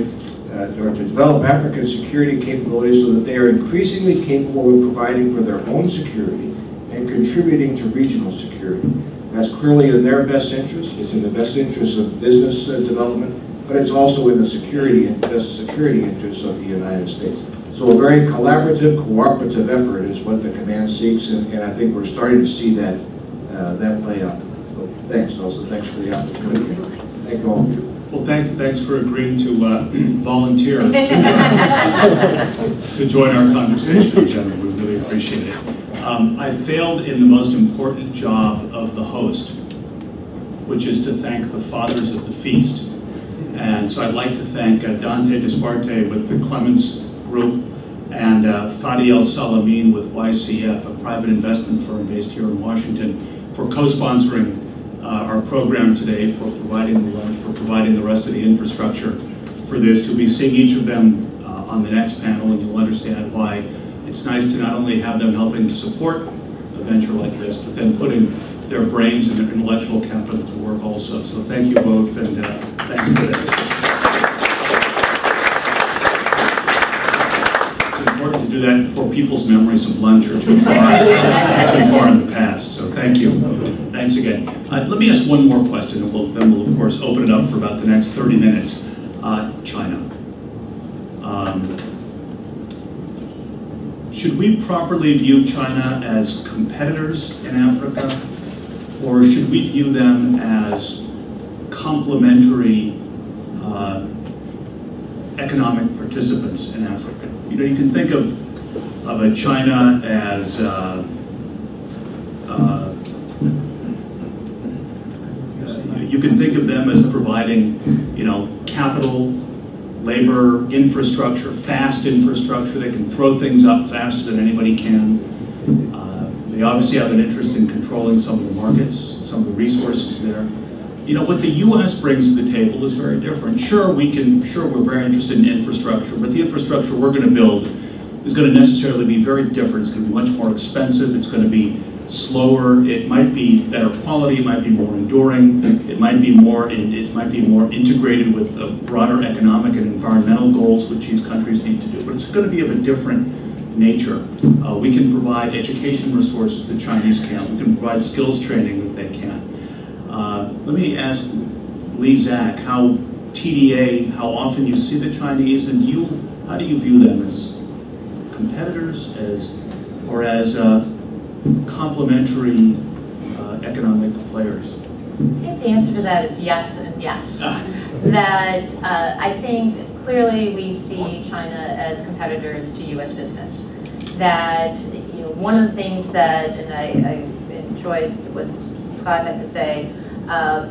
uh, or to develop African security capabilities so that they are increasingly capable of providing for their own security contributing to regional security. That's clearly in their best interest. It's in the best interest of business uh, development, but it's also in the security and best security interests of the United States. So a very collaborative, cooperative effort is what the command seeks, and, and I think we're starting to see that uh, that play out. So thanks, Nelson. Thanks for the opportunity. Thank all of you. Well, thanks, thanks for agreeing to uh, volunteer to, to join our conversation, General. We really appreciate it. Um, I failed in the most important job of the host, which is to thank the fathers of the feast. And so I'd like to thank uh, Dante Disparte with the Clements Group and uh, Fadi El Salamin with YCF, a private investment firm based here in Washington, for co-sponsoring uh, our program today, for providing the lunch, for providing the rest of the infrastructure for this. You'll be seeing each of them uh, on the next panel, and you'll understand why it's nice to not only have them helping support a venture like this, but then putting their brains and their intellectual capital to work also. So thank you both, and uh, thanks for this. It's important to do that before people's memories of lunch are too far, too far in the past. So thank you. Thanks again. Uh, let me ask one more question, and we'll, then we'll of course open it up for about the next 30 minutes. Uh, China. Um, should we properly view China as competitors in Africa, or should we view them as complementary uh, economic participants in Africa. You know, you can think of, of a China as uh, uh, you can think of them as providing, you know, capital, labor, infrastructure, fast infrastructure. They can throw things up faster than anybody can. Uh, they obviously have an interest in controlling some of the markets, some of the resources there. You know, what the U.S. brings to the table is very different. Sure, we can, sure, we're very interested in infrastructure, but the infrastructure we're going to build is going to necessarily be very different. It's going to be much more expensive. It's going to be slower. It might be better quality. It might be more enduring. It might be more. It might be more integrated with broader economic and environmental goals which these countries need to do. But it's going to be of a different nature. Uh, we can provide education resources the Chinese can't. We can provide skills training that they can't. Uh, let me ask Lee Zak how TDA, how often you see the Chinese, and you, how do you view them as competitors, as or as uh, complementary uh, economic players? I think the answer to that is yes and yes. that uh, I think clearly we see China as competitors to U.S. business. That you know one of the things that, and I, I enjoyed what Scott had to say. Um,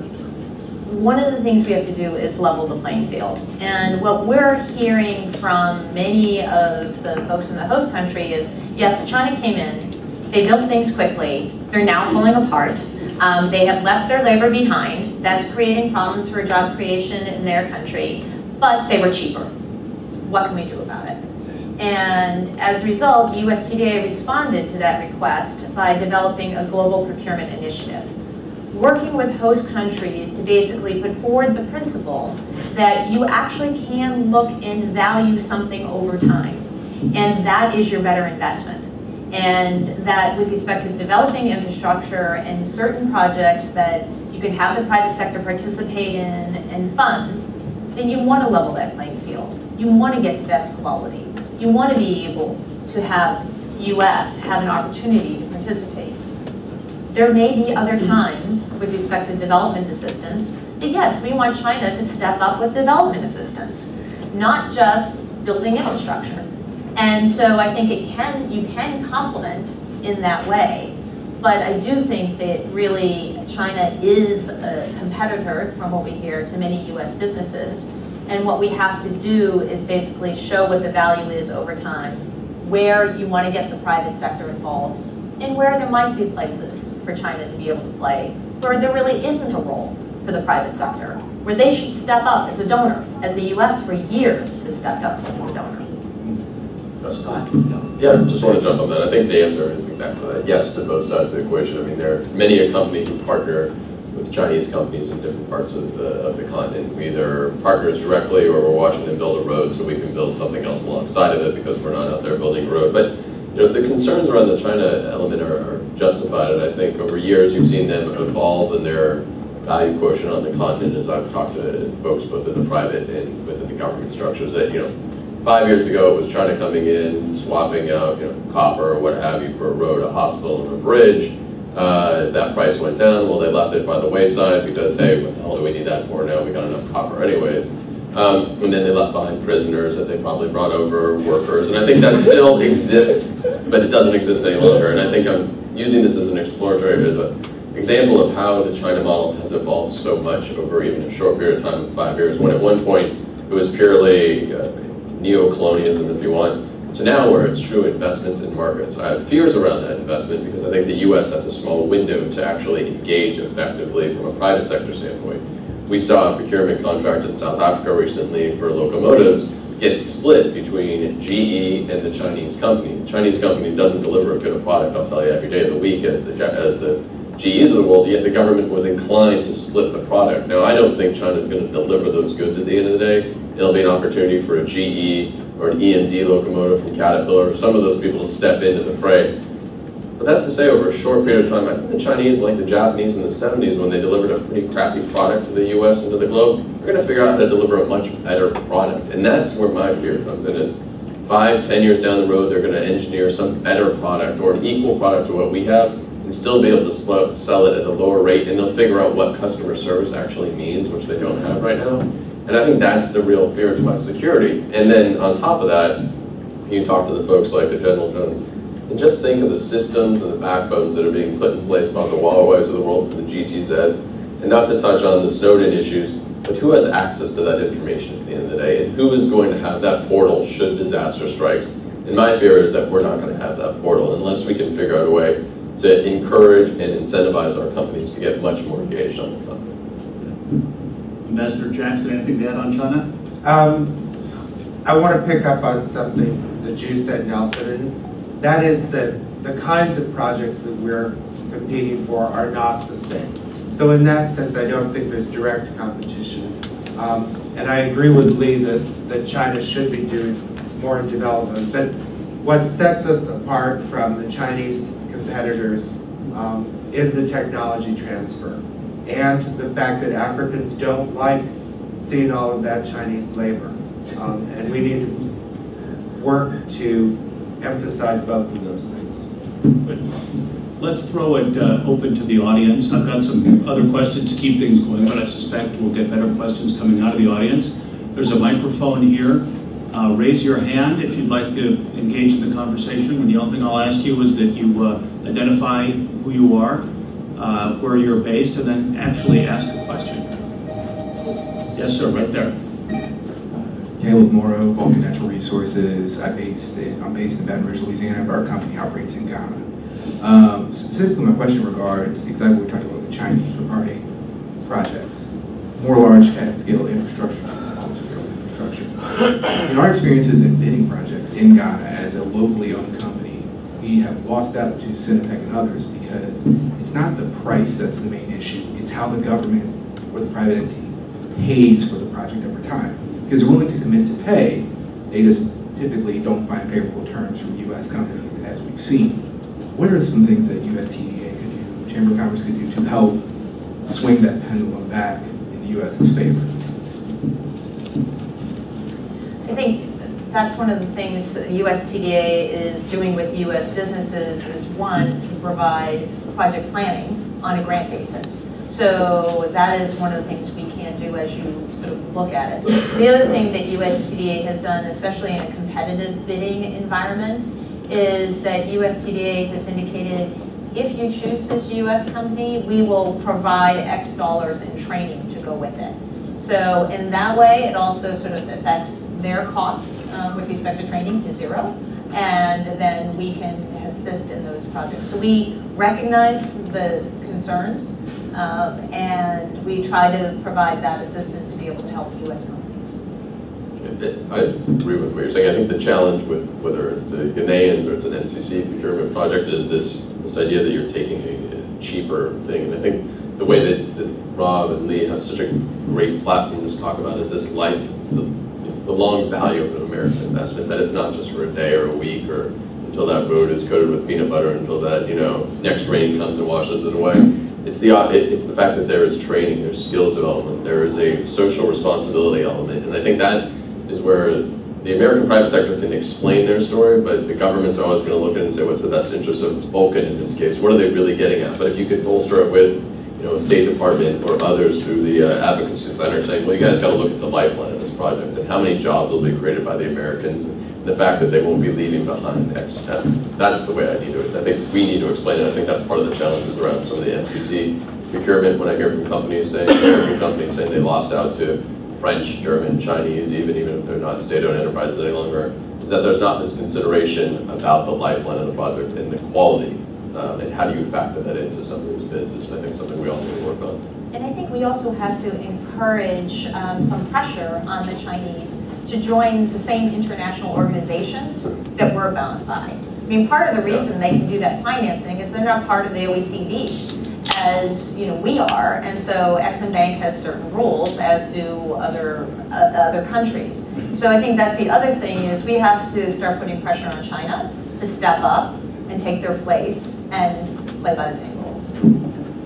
one of the things we have to do is level the playing field. And what we're hearing from many of the folks in the host country is, yes, China came in, they built things quickly, they're now falling apart, um, they have left their labor behind, that's creating problems for job creation in their country, but they were cheaper. What can we do about it? And as a result, USTDA responded to that request by developing a global procurement initiative working with host countries to basically put forward the principle that you actually can look and value something over time. And that is your better investment. And that with respect to developing infrastructure and certain projects that you can have the private sector participate in and fund, then you want to level that playing field. You want to get the best quality. You want to be able to have US have an opportunity to participate. There may be other times with respect to development assistance that yes, we want China to step up with development assistance, not just building infrastructure. And so I think it can you can complement in that way. But I do think that really China is a competitor, from what we hear, to many US businesses. And what we have to do is basically show what the value is over time, where you want to get the private sector involved, and where there might be places for China to be able to play, where there really isn't a role for the private sector, where they should step up as a donor, as the U.S. for years has stepped up as a donor. Scott? Yeah, just want to jump on that. I think the answer is exactly that. Yes to both sides of the equation. I mean, there are many a company who partner with Chinese companies in different parts of the, of the continent. We either partners directly or we're watching them build a road so we can build something else alongside of it because we're not out there building a road. But you know, the concerns around the China element are, are justified, and I think over years you've seen them evolve in their value quotient on the continent as I've talked to folks both in the private and within the government structures that, you know, five years ago it was China coming in, swapping out, you know, copper or what have you for a road, a hospital, and a bridge. Uh, if that price went down, well, they left it by the wayside because, hey, what the hell do we need that for now? We got enough copper anyways. Um, and then they left behind prisoners that they probably brought over, workers, and I think that still exists, but it doesn't exist any longer. And I think I'm using this as an exploratory example of how the China model has evolved so much over even a short period of time, five years, when at one point it was purely uh, neo-colonialism, if you want, to now where it's true investments in markets. I have fears around that investment because I think the U.S. has a small window to actually engage effectively from a private sector standpoint. We saw a procurement contract in South Africa recently for locomotives get split between GE and the Chinese company. The Chinese company doesn't deliver a good product, I'll tell you, every day of the week as the, as the GEs of the world, yet the government was inclined to split the product. Now, I don't think China's going to deliver those goods at the end of the day. It'll be an opportunity for a GE or an EMD locomotive from Caterpillar, or some of those people to step into the fray but that's to say, over a short period of time, I think the Chinese, like the Japanese in the 70s, when they delivered a pretty crappy product to the US and to the globe, they're going to figure out how to deliver a much better product. And that's where my fear comes in is five, ten years down the road, they're going to engineer some better product or an equal product to what we have and still be able to sell it at a lower rate. And they'll figure out what customer service actually means, which they don't have right now. And I think that's the real fear to my security. And then on top of that, you talk to the folks like the General Jones, and just think of the systems and the backbones that are being put in place by the Huawei's of the world, and the GTZs, and not to touch on the Snowden issues, but who has access to that information at the end of the day, and who is going to have that portal should disaster strikes? And my fear is that we're not going to have that portal unless we can figure out a way to encourage and incentivize our companies to get much more engaged on the. Ambassador Jackson, anything to add on China? Um, I want to pick up on something that you said, Nelson, and that is that the kinds of projects that we're competing for are not the same. So in that sense, I don't think there's direct competition. Um, and I agree with Lee that, that China should be doing more development. But what sets us apart from the Chinese competitors um, is the technology transfer and the fact that Africans don't like seeing all of that Chinese labor. Um, and we need to work to emphasize both of those things. But Let's throw it uh, open to the audience. I've got some other questions to keep things going, but I suspect we'll get better questions coming out of the audience. There's a microphone here. Uh, Raise your hand if you'd like to engage in the conversation. And the only thing I'll ask you is that you uh, identify who you are, uh, where you're based, and then actually ask a question. Yes, sir, right there. Caleb Morrow, Vulcan Natural Resources. I based in, I'm based in Baton Rouge, Louisiana, but our company operates in Ghana. Um, specifically, my question regards exactly what we talked about the Chinese regarding projects, more large-scale infrastructure, small-scale infrastructure. In our experiences in bidding projects in Ghana as a locally owned company, we have lost out to Sinopec and others because it's not the price that's the main issue, it's how the government or the private entity pays for the project over time. Because they're willing to commit to pay, they just typically don't find favorable terms from U.S. companies, as we've seen. What are some things that USTDA could do, Chamber of Commerce could do to help swing that pendulum back in the U.S.'s favor? I think that's one of the things USTDA is doing with US businesses is one, to provide project planning on a grant basis. So that is one of the things we can do as you sort of look at it. The other thing that USTDA has done, especially in a competitive bidding environment, is that USTDA has indicated if you choose this US company, we will provide X dollars in training to go with it. So in that way, it also sort of affects their cost um, with respect to training to zero. And then we can assist in those projects. So we recognize the concerns um, and we try to provide that assistance to be able to help US companies. I agree with what you're saying. I think the challenge with whether it's the Ghanaian or it's an MCC procurement project is this, this idea that you're taking a, a cheaper thing. And I think the way that, that Rob and Lee have such a great platform to talk about is this life, the, the long value of an American investment, that it's not just for a day or a week or until that road is coated with peanut butter, until that, you know, next rain comes and washes it away. It's the, it, it's the fact that there is training, there's skills development, there is a social responsibility element. And I think that is where the American private sector can explain their story, but the government's are always going to look at it and say, what's the best interest of Vulcan in this case? What are they really getting at? But if you could bolster it with, you know, State Department or others through the uh, Advocacy Center saying, well, you guys got to look at the lifeline of this project and how many jobs will be created by the Americans and the fact that they won't be leaving behind X. That's the way I need to, I think we need to explain it. I think that's part of the challenges around some of the MCC procurement when I hear from companies saying, American companies saying they lost out to French, German, Chinese, even even if they're not state-owned enterprises any longer, is that there's not this consideration about the lifeline of the project and the quality, um, and how do you factor that into some of these bids is I think something we all need to work on. And I think we also have to encourage um, some pressure on the Chinese to join the same international organizations that we're bound by. I mean, part of the reason they can do that financing is they're not part of the OECD as you know we are, and so Exim Bank has certain rules, as do other uh, other countries. So I think that's the other thing is we have to start putting pressure on China to step up and take their place and play by the same rules.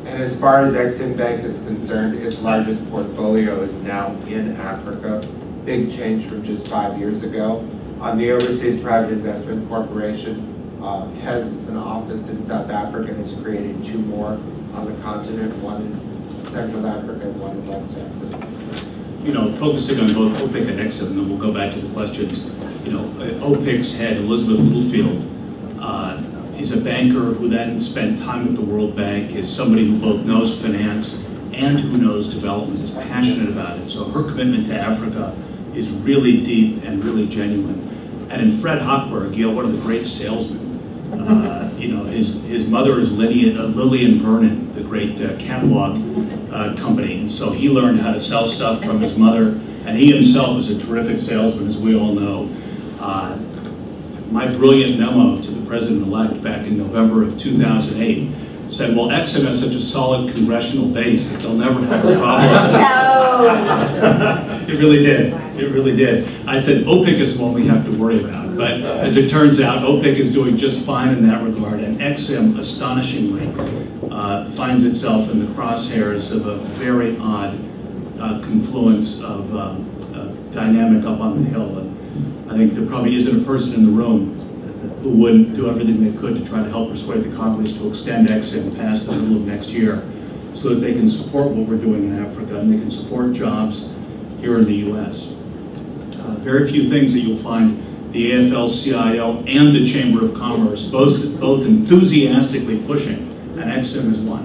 And as far as Exim Bank is concerned, its largest portfolio is now in Africa. Big change from just five years ago. On the Overseas Private Investment Corporation uh, has an office in South Africa and has created two more on the continent, one in Central Africa and one in West Africa. you know, focusing on both OPIC and Exim, and then we'll go back to the questions. You know, uh, OPIC's head, Elizabeth Littlefield, uh, is a banker who then spent time at the World Bank, is somebody who both knows finance and who knows development, is passionate about it. So her commitment to Africa is really deep and really genuine. And in Fred Hochberg, you know, one of the great salesmen, uh, you know, his, his mother is Lillian, uh, Lillian Vernon, the great uh, catalog uh, company. And so he learned how to sell stuff from his mother. And he himself is a terrific salesman, as we all know. Uh, my brilliant memo to the president-elect back in November of 2008 said, well, Exim has such a solid congressional base that they'll never have a problem. No. It really did. It really did. I said OPIC is one we have to worry about. But as it turns out, OPIC is doing just fine in that regard. And Exim, astonishingly, uh, finds itself in the crosshairs of a very odd uh, confluence of um, uh, dynamic up on the hill. And I think there probably isn't a person in the room who wouldn't do everything they could to try to help persuade the Congress to extend Exim past the middle of next year so that they can support what we're doing in Africa and they can support jobs here in the U.S. Uh, very few things that you'll find the AFL-CIO and the Chamber of Commerce both, both enthusiastically pushing, and Exim is one.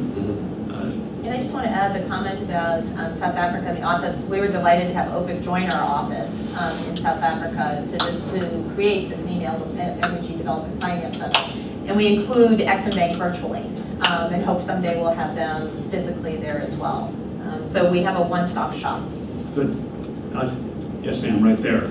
Uh, And I just want to add the comment about um, South Africa, the office, we were delighted to have OPIC join our office um, in South Africa to, to create the Clean Energy Development Finance Center. And we include Exim Bank virtually um, and hope someday we'll have them physically there as well. Um, so we have a one-stop shop. Good. Uh, Yes, ma'am, right there.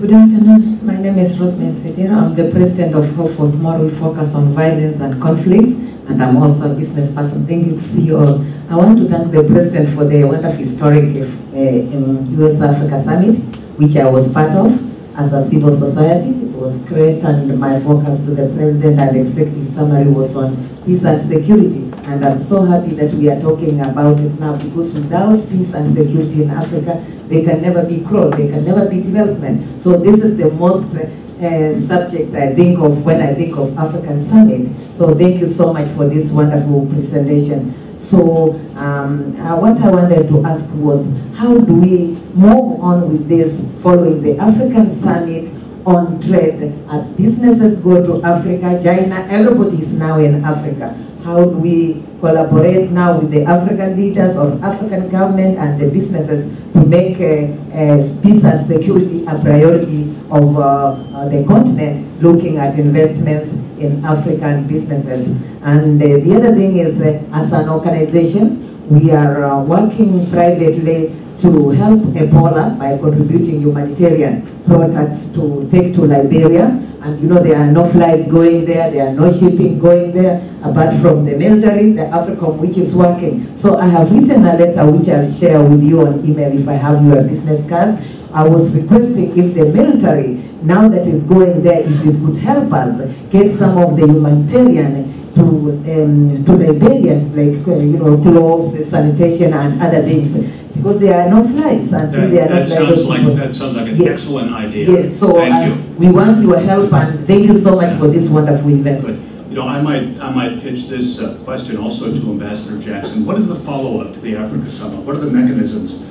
Good afternoon. My name is Rosemary Sedira. I'm the president of Hope for Tomorrow. We focus on violence and conflicts, and I'm also a business person. Thank you to see you all. I want to thank the president for the wonderful historic uh, US Africa Summit, which I was part of as a civil society. It was great, and my focus to the president and executive summary was on peace and security. And I'm so happy that we are talking about it now because without peace and security in Africa, there can never be growth, there can never be development. So this is the most uh, subject I think of when I think of African Summit. So thank you so much for this wonderful presentation. So um, uh, what I wanted to ask was, how do we move on with this following the African Summit on trade as businesses go to Africa, China, everybody is now in Africa. How do we collaborate now with the African leaders or African government and the businesses make uh, uh, peace and security a priority of uh, the continent, looking at investments in African businesses. And the other thing is, as an organization, we are working privately to help Ebola by contributing humanitarian products to take to Liberia. And you know, there are no flights going there, there are no shipping going there, apart from the military, the AFRICOM, which is working. So I have written a letter which I'll share with you on email if I have your business cards. I was requesting if the military, now that is going there, if it could help us get some of the humanitarian to um, to Liberia, like uh, you know, clothes, sanitation, and other things because there are no flights and that, there are that no sounds like that sounds like an yes. excellent idea. Yes, so thank uh, you. we want your help and thank you so much for this wonderful event. Good. You know, I might I might pitch this uh, question also to Ambassador Jackson. What is the follow-up to the Africa Summit? What are the mechanisms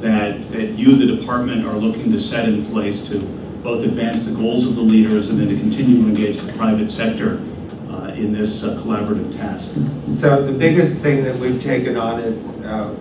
that that you, the department, are looking to set in place to both advance the goals of the leaders and then to continue to engage the private sector in this uh, collaborative task? So the biggest thing that we've taken on is uh,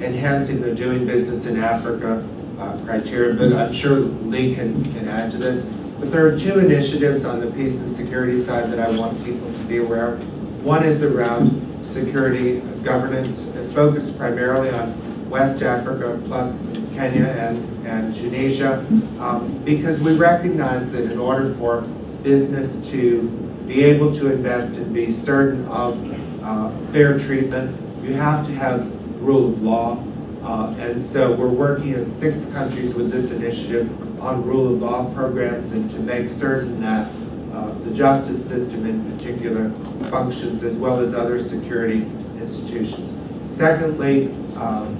enhancing the doing business in Africa uh, criteria, but I'm sure Lee can, can add to this. But there are two initiatives on the peace and security side that I want people to be aware of. One is around security governance, focused primarily on West Africa plus Kenya and, and Tunisia, um, because we recognize that in order for business to be able to invest and be certain of uh, fair treatment, you have to have rule of law. Uh, and so we're working in six countries with this initiative on rule of law programs and to make certain that uh, the justice system in particular functions as well as other security institutions. Secondly, um,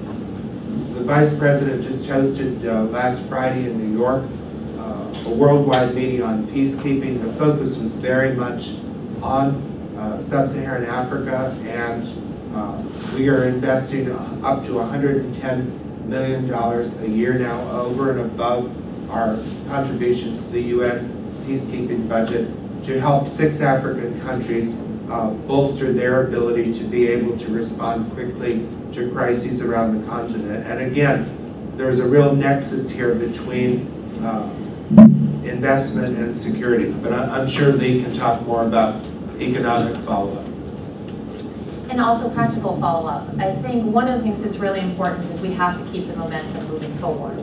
the Vice President just hosted uh, last Friday in New York a worldwide meeting on peacekeeping. The focus was very much on uh, sub-Saharan Africa and Uh, We are investing up to $110 million a year now, over and above our contributions to the UN peacekeeping budget, to help six African countries uh, bolster their ability to be able to respond quickly to crises around the continent. And again, there's a real nexus here between uh, investment and security, but I- I'm sure Lee can talk more about economic follow-up. And also practical follow-up. I think one of the things that's really important is we have to keep the momentum moving forward.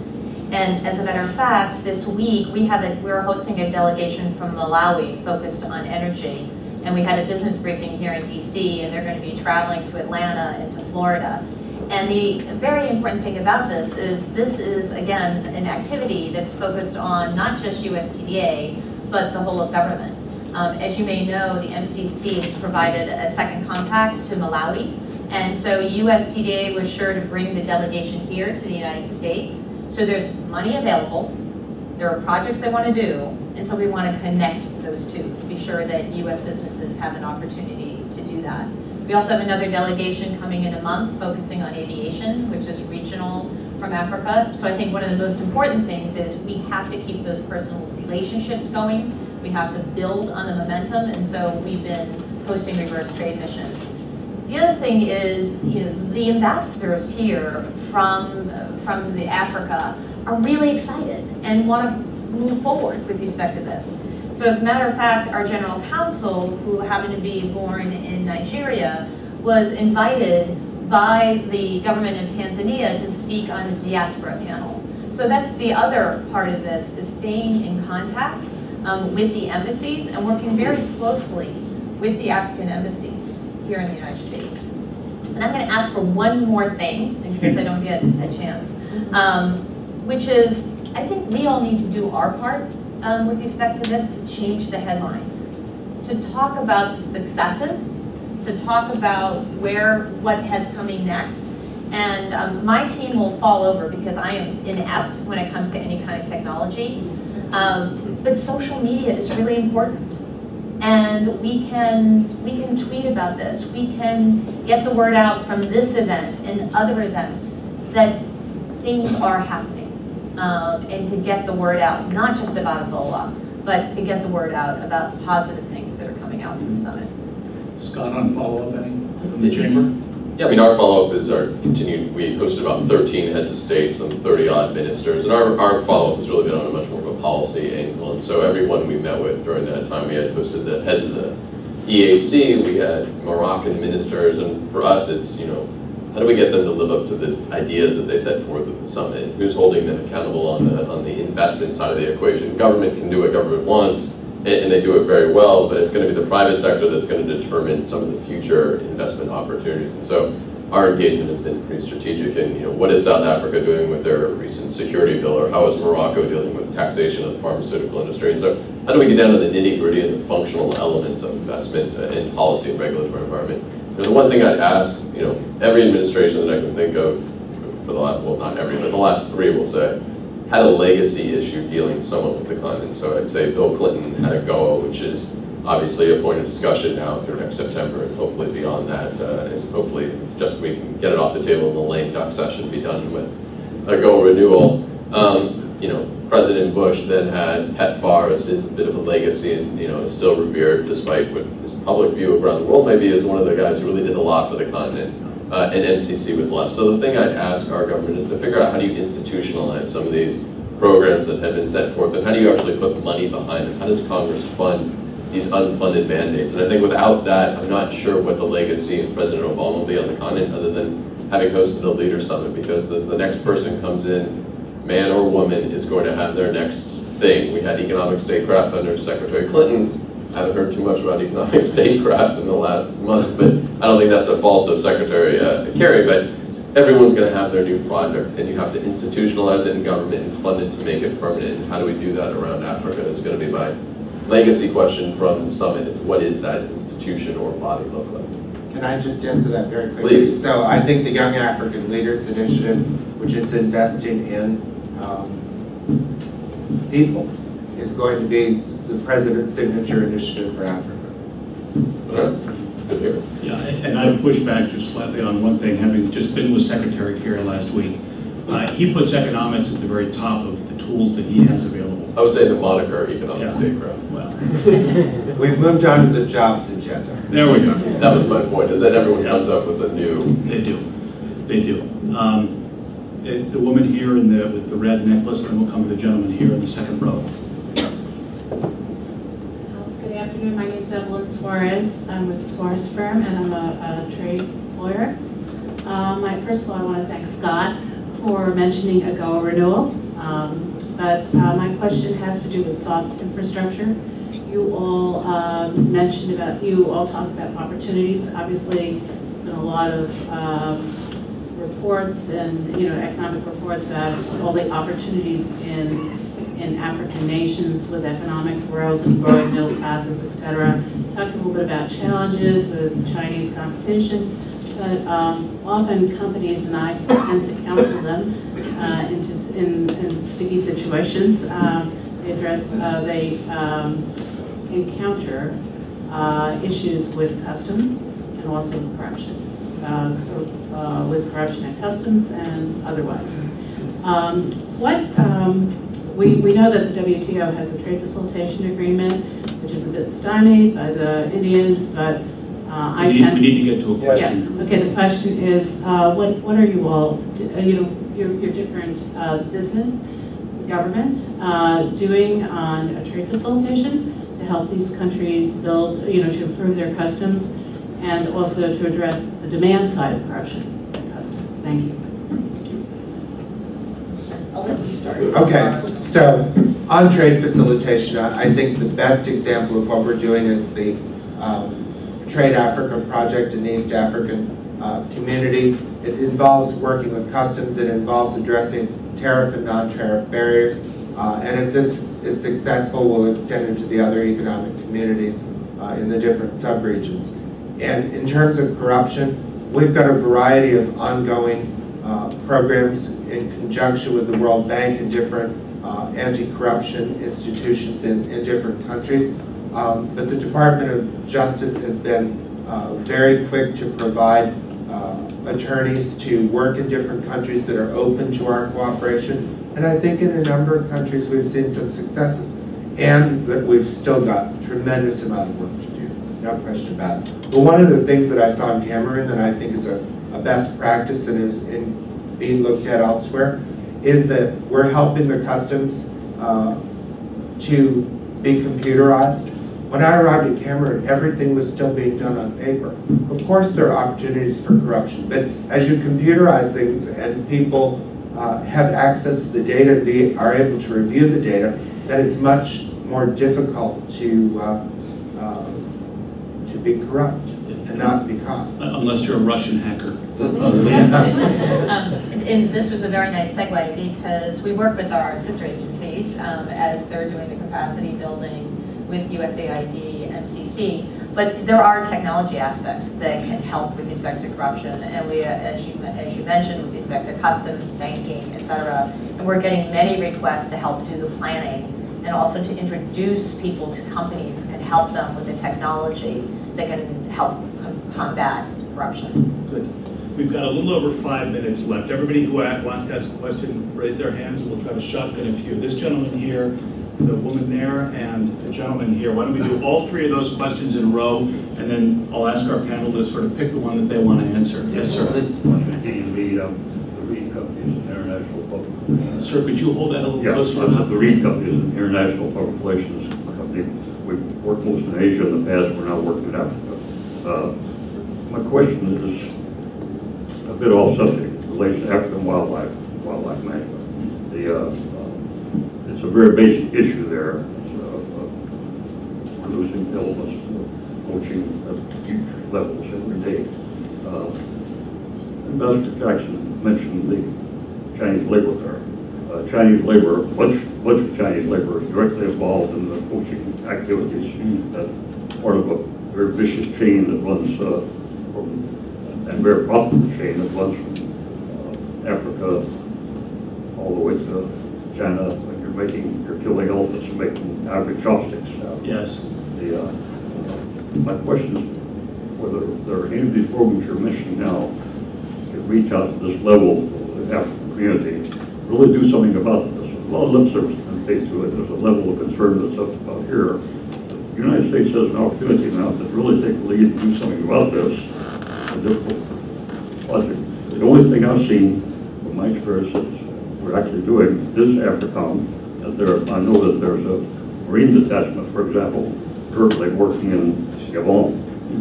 And as a matter of fact, this week, we have a, we're hosting a delegation from Malawi focused on energy. And we had a business briefing here in DC, and they're going to be traveling to Atlanta and to Florida. And the very important thing about this is this is, again, an activity that's focused on not just USTDA, but the whole of government. Um, as you may know, the MCC has provided a second compact to Malawi. And so USTDA was sure to bring the delegation here to the United States. So there's money available, there are projects they want to do, and so we want to connect those two to be sure that US businesses have an opportunity to do that. We also have another delegation coming in a month focusing on aviation, which is regional from Africa. So I think one of the most important things is we have to keep those personal relationships going. We have to build on the momentum, and so we've been hosting reverse trade missions. The other thing is, you know, the ambassadors here from, from the Africa are really excited and want to move forward with respect to this. So as a matter of fact, our general counsel, who happened to be born in Nigeria, was invited by the government of Tanzania to speak on a diaspora panel. So that's the other part of this, is staying in contact um, with the embassies and working very closely with the African embassies here in the United States. And I'm going to ask for one more thing, in case I don't get a chance, um, which is, I think we all need to do our part um, with respect to this to change the headlines, to talk about the successes, to talk about where, what has coming next. And um, my team will fall over because I am inept when it comes to any kind of technology. Um, but social media is really important. And we can, we can tweet about this. We can get the word out from this event and other events that things are happening. Um, and to get the word out, not just about Ebola, but to get the word out about the positive things that are coming out from the summit. Scott, on follow-up, any from the chamber? Yeah, I mean, our follow-up is our continued, we hosted about 13 heads of states and 30-odd ministers, and our, our follow-up has really been on a much more of a policy angle, and so everyone we met with during that time, we had hosted the heads of the EAC, we had Moroccan ministers, and for us, it's, you know, how do we get them to live up to the ideas that they set forth at the summit? Who's holding them accountable on the, on the investment side of the equation? Government can do what government wants, and, and they do it very well, but it's going to be the private sector that's going to determine some of the future investment opportunities. And so our engagement has been pretty strategic in, you know, what is South Africa doing with their recent security bill, or how is Morocco dealing with taxation of the pharmaceutical industry? And so how do we get down to the nitty gritty and the functional elements of investment uh, in policy and regulatory environment? And the one thing I'd ask, you know, every administration that I can think of, for the last, well, not every, but the last three will say, had a legacy issue dealing somewhat with the continent. So I'd say Bill Clinton had AGOA, which is obviously a point of discussion now through next September, and hopefully beyond that, uh, and hopefully just we can get it off the table in the lame duck session, be done with AGOA renewal. Um, you know, President Bush then had PEPFAR as his bit of a legacy, and you know, is still revered despite what his public view around the world maybe as one of the guys who really did a lot for the continent. Uh, and MCC was left. So the thing I'd ask our government is to figure out how do you institutionalize some of these programs that have been set forth, and how do you actually put money behind them? How does Congress fund these unfunded mandates? And I think without that, I'm not sure what the legacy of President Obama will be on the continent, other than having hosted a leader summit, because as the next person comes in, man or woman is going to have their next thing. We had economic statecraft under Secretary Clinton. I haven't heard too much about economic statecraft in the last months, but I don't think that's a fault of Secretary uh, Kerry, but everyone's going to have their new project, and you have to institutionalize it in government and fund it to make it permanent. And how do we do that around Africa is going to be my legacy question from the summit is what is that institution or body look like? Can I just answer that very quickly? Please. So I think the Young African Leaders Initiative, which is investing in um, people, is going to be the president's signature initiative for Africa. Okay. good to hear. Yeah, and I push back just slightly on one thing, having just been with Secretary Kerry last week. Uh, He puts economics at the very top of the tools that he has available. I would say the moniker economic Yeah. statecraft. Well, We've moved on to the jobs agenda. there we go. That was my point, is that everyone Yeah. comes up with a new, They do, they do. Um, The woman here in the, with the red necklace, and then we'll come to the gentleman here in the second row. Good afternoon, my name is Evelyn Suarez. I'm with the Suarez Firm, and I'm a, a trade lawyer. Um, I, first of all, I want to thank Scott for mentioning AGOA renewal. Um, but uh, my question has to do with soft infrastructure. You all um, mentioned about, you all talked about opportunities. Obviously, there's been a lot of um, reports and, you know, economic reports about all the opportunities in in African nations with economic growth and growing middle classes, et cetera. Talked a little bit about challenges with Chinese competition, but um, often companies, and I tend to counsel them uh, into, in, in sticky situations, um, they address, uh, they um, encounter uh, issues with customs and also corruption, uh, uh, with corruption at customs and otherwise. Um, what, um, we, we know that the WTO has a trade facilitation agreement, which is a bit stymied by the Indians, but uh, I We need, tend. we need to get to a Yeah, question. okay, the question is, uh, what, what are you all, d- uh, you know, your, your different uh, business, government, uh, doing on a trade facilitation to help these countries build, you know, to improve their customs and also to address the demand side of corruption in customs? Thank you. I'll let you start. Okay, so on trade facilitation, I I think the best example of what we're doing is the um, Trade Africa project in the East African uh, community. It involves working with customs, it involves addressing tariff and non-tariff barriers, uh, and if this is successful, we'll extend it to the other economic communities uh, in the different subregions. And in terms of corruption, we've got a variety of ongoing uh, programs in conjunction with the World Bank and different uh, anti-corruption institutions in, in different countries. Um, But the Department of Justice has been uh, very quick to provide uh, attorneys to work in different countries that are open to our cooperation. And I think in a number of countries, we've seen some successes. And that we've still got tremendous amount of work no question about it. But one of the things that I saw in Cameroon that I think is a, a best practice and is in, being looked at elsewhere, is that we're helping the customs uh, to be computerized. When I arrived in Cameroon, everything was still being done on paper. Of course, there are opportunities for corruption, but as you computerize things and people uh, have access to the data, they are able to review the data, then it's much more difficult to uh, to be corrupt and not be caught. Unless you're a Russian hacker. Um, And this was a very nice segue because we work with our sister agencies um, as they're doing the capacity building with USAID and MCC. But there are technology aspects that can help with respect to corruption. And we, uh, as you, as you mentioned, with respect to customs, banking, et cetera, and we're getting many requests to help do the planning and also to introduce people to companies that can help them with the technology that can help combat corruption. Good. We've got a little over five minutes left. Everybody who wants to ask a question, raise their hands, and we'll try to shotgun a few. This gentleman here, the woman there, and the gentleman here. Why don't we do all three of those questions in a row, and then I'll ask our panel to sort of pick the one that they want to answer. Yes, sir. Dean Reed, um, the Reed Company is an international public relations. Sir, could you hold that a little Yeah, closer? the Reed Company is an international public relations company. We've worked most in Asia in the past, we're now working in Africa. Uh, My question is a bit off subject, relates to African wildlife, wildlife management. The, uh, uh, it's a very basic issue there, It's, uh, we're losing elements, poaching at huge levels every day. Uh, Ambassador Jackson mentioned the Chinese labor there. Uh, Chinese labor, bunch, bunch of Chinese labor is directly involved in the poaching activities. That's part of a very vicious chain that runs uh, from, and very profitable chain that runs from uh, Africa all the way to China. When you're making, you're killing elephants and making ivory chopsticks. Yes. the, uh, my question is, whether there are any of these programs you're mentioning now can reach out to this level of the African community, really do something about this. A lot of lip service to it. There's a level of concern that's up about here. The United States has an opportunity now to really take the lead and do something about this. It's a difficult project. The only thing I've seen from my experience we're actually doing is AFRICOM. And there, I know that there's a Marine detachment, for example, currently working in Gabon,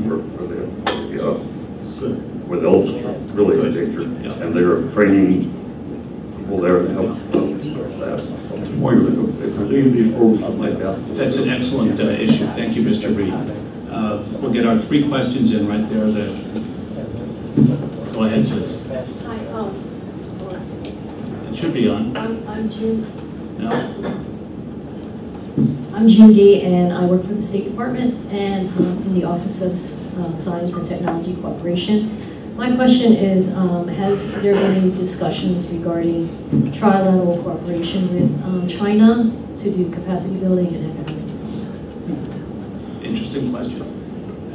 where, where the, uh, where the elephants are really endangered, and they're training people there to help uh, that. I'm just wondering if there's any of these like that. That's an excellent uh, issue. Thank you, Mr. Reed. Uh, We'll get our three questions in right there. The- Go ahead, please. Hi, um, It should be on. I'm, I'm June, No? I'm June D, and I work for the State Department and um, in the Office of uh, Science and Technology Cooperation. My question is, um, has there been any discussions regarding trilateral cooperation with um, China to do capacity building and economic development? Interesting question.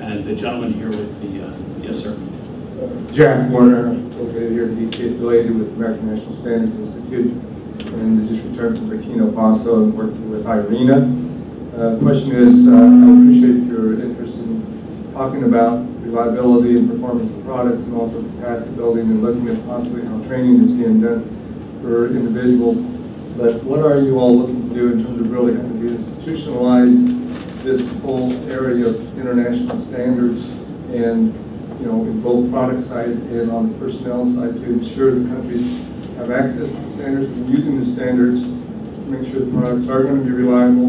And the gentleman here with the, uh, yes, sir. Jack Warner, I'm located here in DC, affiliated with American National Standards Institute, and I just returned from Burkina Faso and working with IRENA. Uh, Question is, uh, I appreciate your interest in talking about reliability and performance of products and also capacity building and looking at possibly how training is being done for individuals. But what are you all looking to do in terms of really having to institutionalize this whole area of international standards and you know, in both product side and on the personnel side to ensure the countries have access to the standards and using the standards to make sure the products are going to be reliable,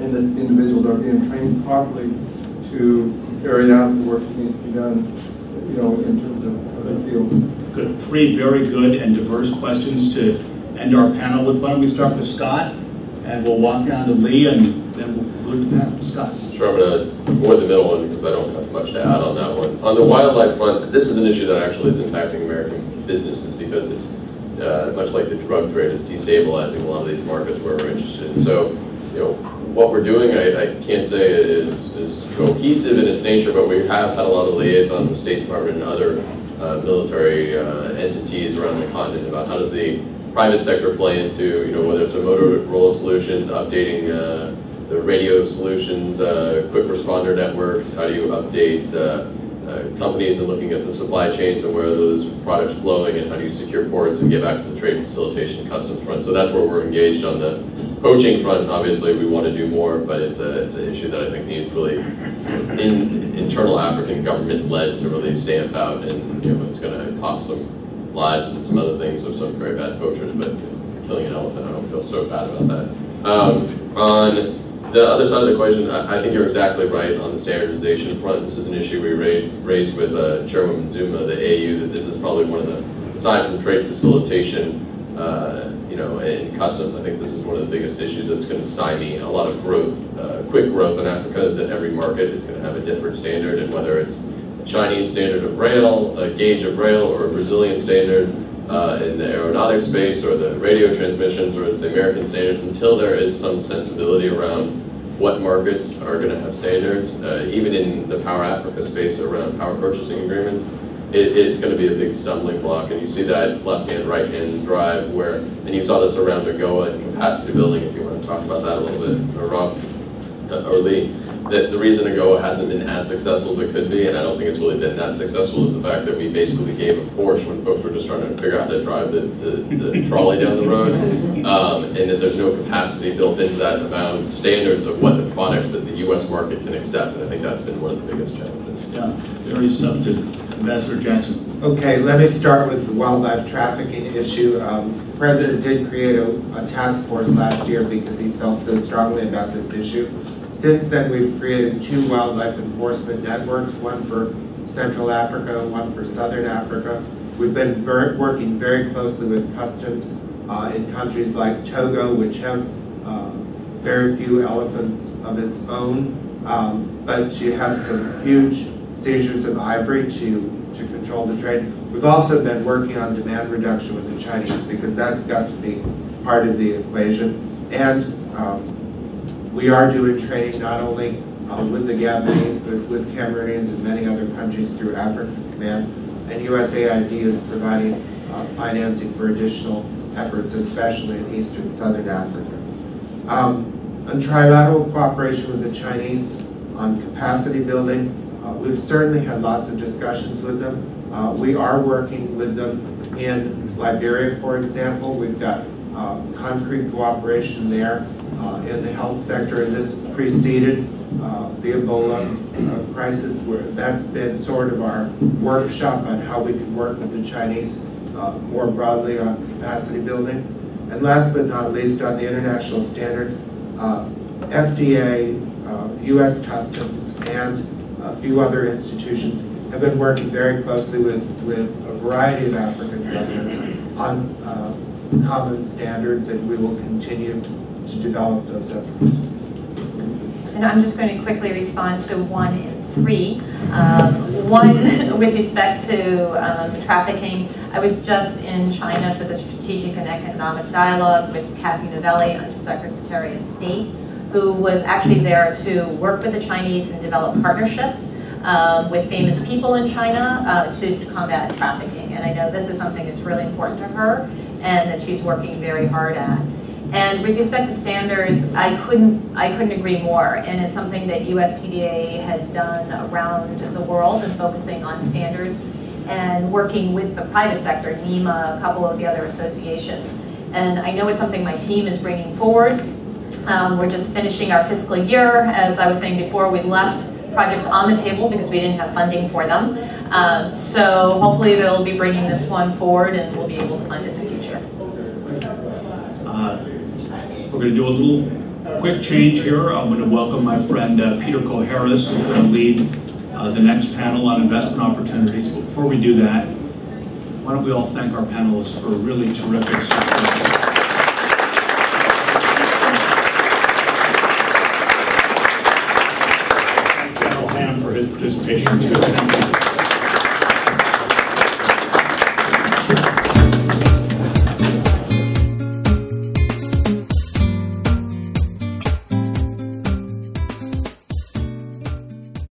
and that individuals are being trained properly to carry out the work that needs to be done, you know, in terms of of the field. Good. Three very good and diverse questions to end our panel with. Why don't we start with Scott? And we'll walk down to Lee and then we'll conclude to the panel. Scott? Sure, I'm going to avoid the middle one because I don't have much to add on that one. On the wildlife front, this is an issue that actually is impacting American businesses because it's uh, much like the drug trade is destabilizing a lot of these markets where we're interested. So, you know, what we're doing, I, I can't say is, is cohesive in its nature, but we have had a lot of liaison with the State Department and other uh, military uh, entities around the continent about how does the private sector play into, you know, whether it's a Motorola Solutions updating uh, the radio solutions, uh, quick responder networks, how do you update uh, companies and looking at the supply chains and where are those products flowing and how do you secure ports and get back to the trade facilitation customs front. So that's where we're engaged on the poaching front. Obviously, we want to do more, but it's a it's an issue that I think needs really in, internal African government led to really stamp out, and you know it's going to cost some lives and some other things of some very bad poachers. But killing an elephant, I don't feel so bad about that. Um, on the other side of the equation, I, I think you're exactly right on the standardization front. This is an issue we raised, raised with uh, Chairwoman Zuma, the AU, that this is probably one of the, aside from trade facilitation, uh, you know, in customs, I think this is one of the biggest issues that's going to stymie a lot of growth, uh, quick growth in Africa, is that every market is going to have a different standard, and whether it's a Chinese standard of rail, a gauge of rail, or a Brazilian standard, uh, in the aeronautics space or the radio transmissions or it's the American standards until there is some sensibility around what markets are going to have standards, uh, even in the Power Africa space around power purchasing agreements, it, it's going to be a big stumbling block. And you see that left-hand, right-hand drive where, and you saw this around AGOA and capacity building, if you want to talk about that a little bit, or Rob, uh, or Lee that the reason AGOA hasn't been as successful as it could be, and I don't think it's really been that successful, is the fact that we basically gave a Porsche when folks were just trying to figure out how to drive the, the, the trolley down the road, um, and that there's no capacity built into that amount of standards of what the products that the U.S. market can accept, and I think that's been one of the biggest challenges. Yeah, very substantive. Ambassador Jackson. Okay, let me start with the wildlife trafficking issue. Um, the President did create a, a task force last year because he felt so strongly about this issue. Since then, we've created two wildlife enforcement networks, one for Central Africa, one for Southern Africa. We've been working very closely with customs uh, in countries like Togo, which have uh, very few elephants of its own, um, but you have some huge seizures of ivory to, to control the trade. We've also been working on demand reduction with the Chinese because that's got to be part of the equation. And um, we are doing training not only uh, with the Gabonese, but with Cameroonians and many other countries through Africa Command. And USAID is providing uh, financing for additional efforts, especially in Eastern Southern Africa. Um, On trilateral cooperation with the Chinese on capacity building, uh, we've certainly had lots of discussions with them. Uh, We are working with them in Liberia, for example. We've got uh, concrete cooperation there in the health sector, and this preceded uh, the Ebola uh, crisis, where that's been sort of our workshop on how we can work with the Chinese uh, more broadly on capacity building. And last but not least, on the international standards, uh, FDA, uh, U.S. Customs, and a few other institutions have been working very closely with, with a variety of African governments on uh, common standards, and we will continue to develop those efforts. And I'm just going to quickly respond to one and three. Um, One, with respect to um, trafficking, I was just in China for the Strategic and Economic Dialogue with Kathy Novelli, Undersecretary of State, who was actually there to work with the Chinese and develop partnerships um, with famous people in China uh, to combat trafficking. And I know this is something that's really important to her and that she's working very hard at. And with respect to standards, I couldn't, I couldn't agree more. And it's something that USTDA has done around the world and focusing on standards and working with the private sector, NEMA, a couple of the other associations. And I know it's something my team is bringing forward. Um, we're just finishing our fiscal year. As I was saying before, we left projects on the table because we didn't have funding for them. Um, so hopefully they'll be bringing this one forward and we'll be able to fund it in the future. Uh, We're going to do a little quick change here. I'm going to welcome my friend uh, Peter Koharis, who's going to lead uh, the next panel on investment opportunities. But before we do that, why don't we all thank our panelists for a really terrific his participation too.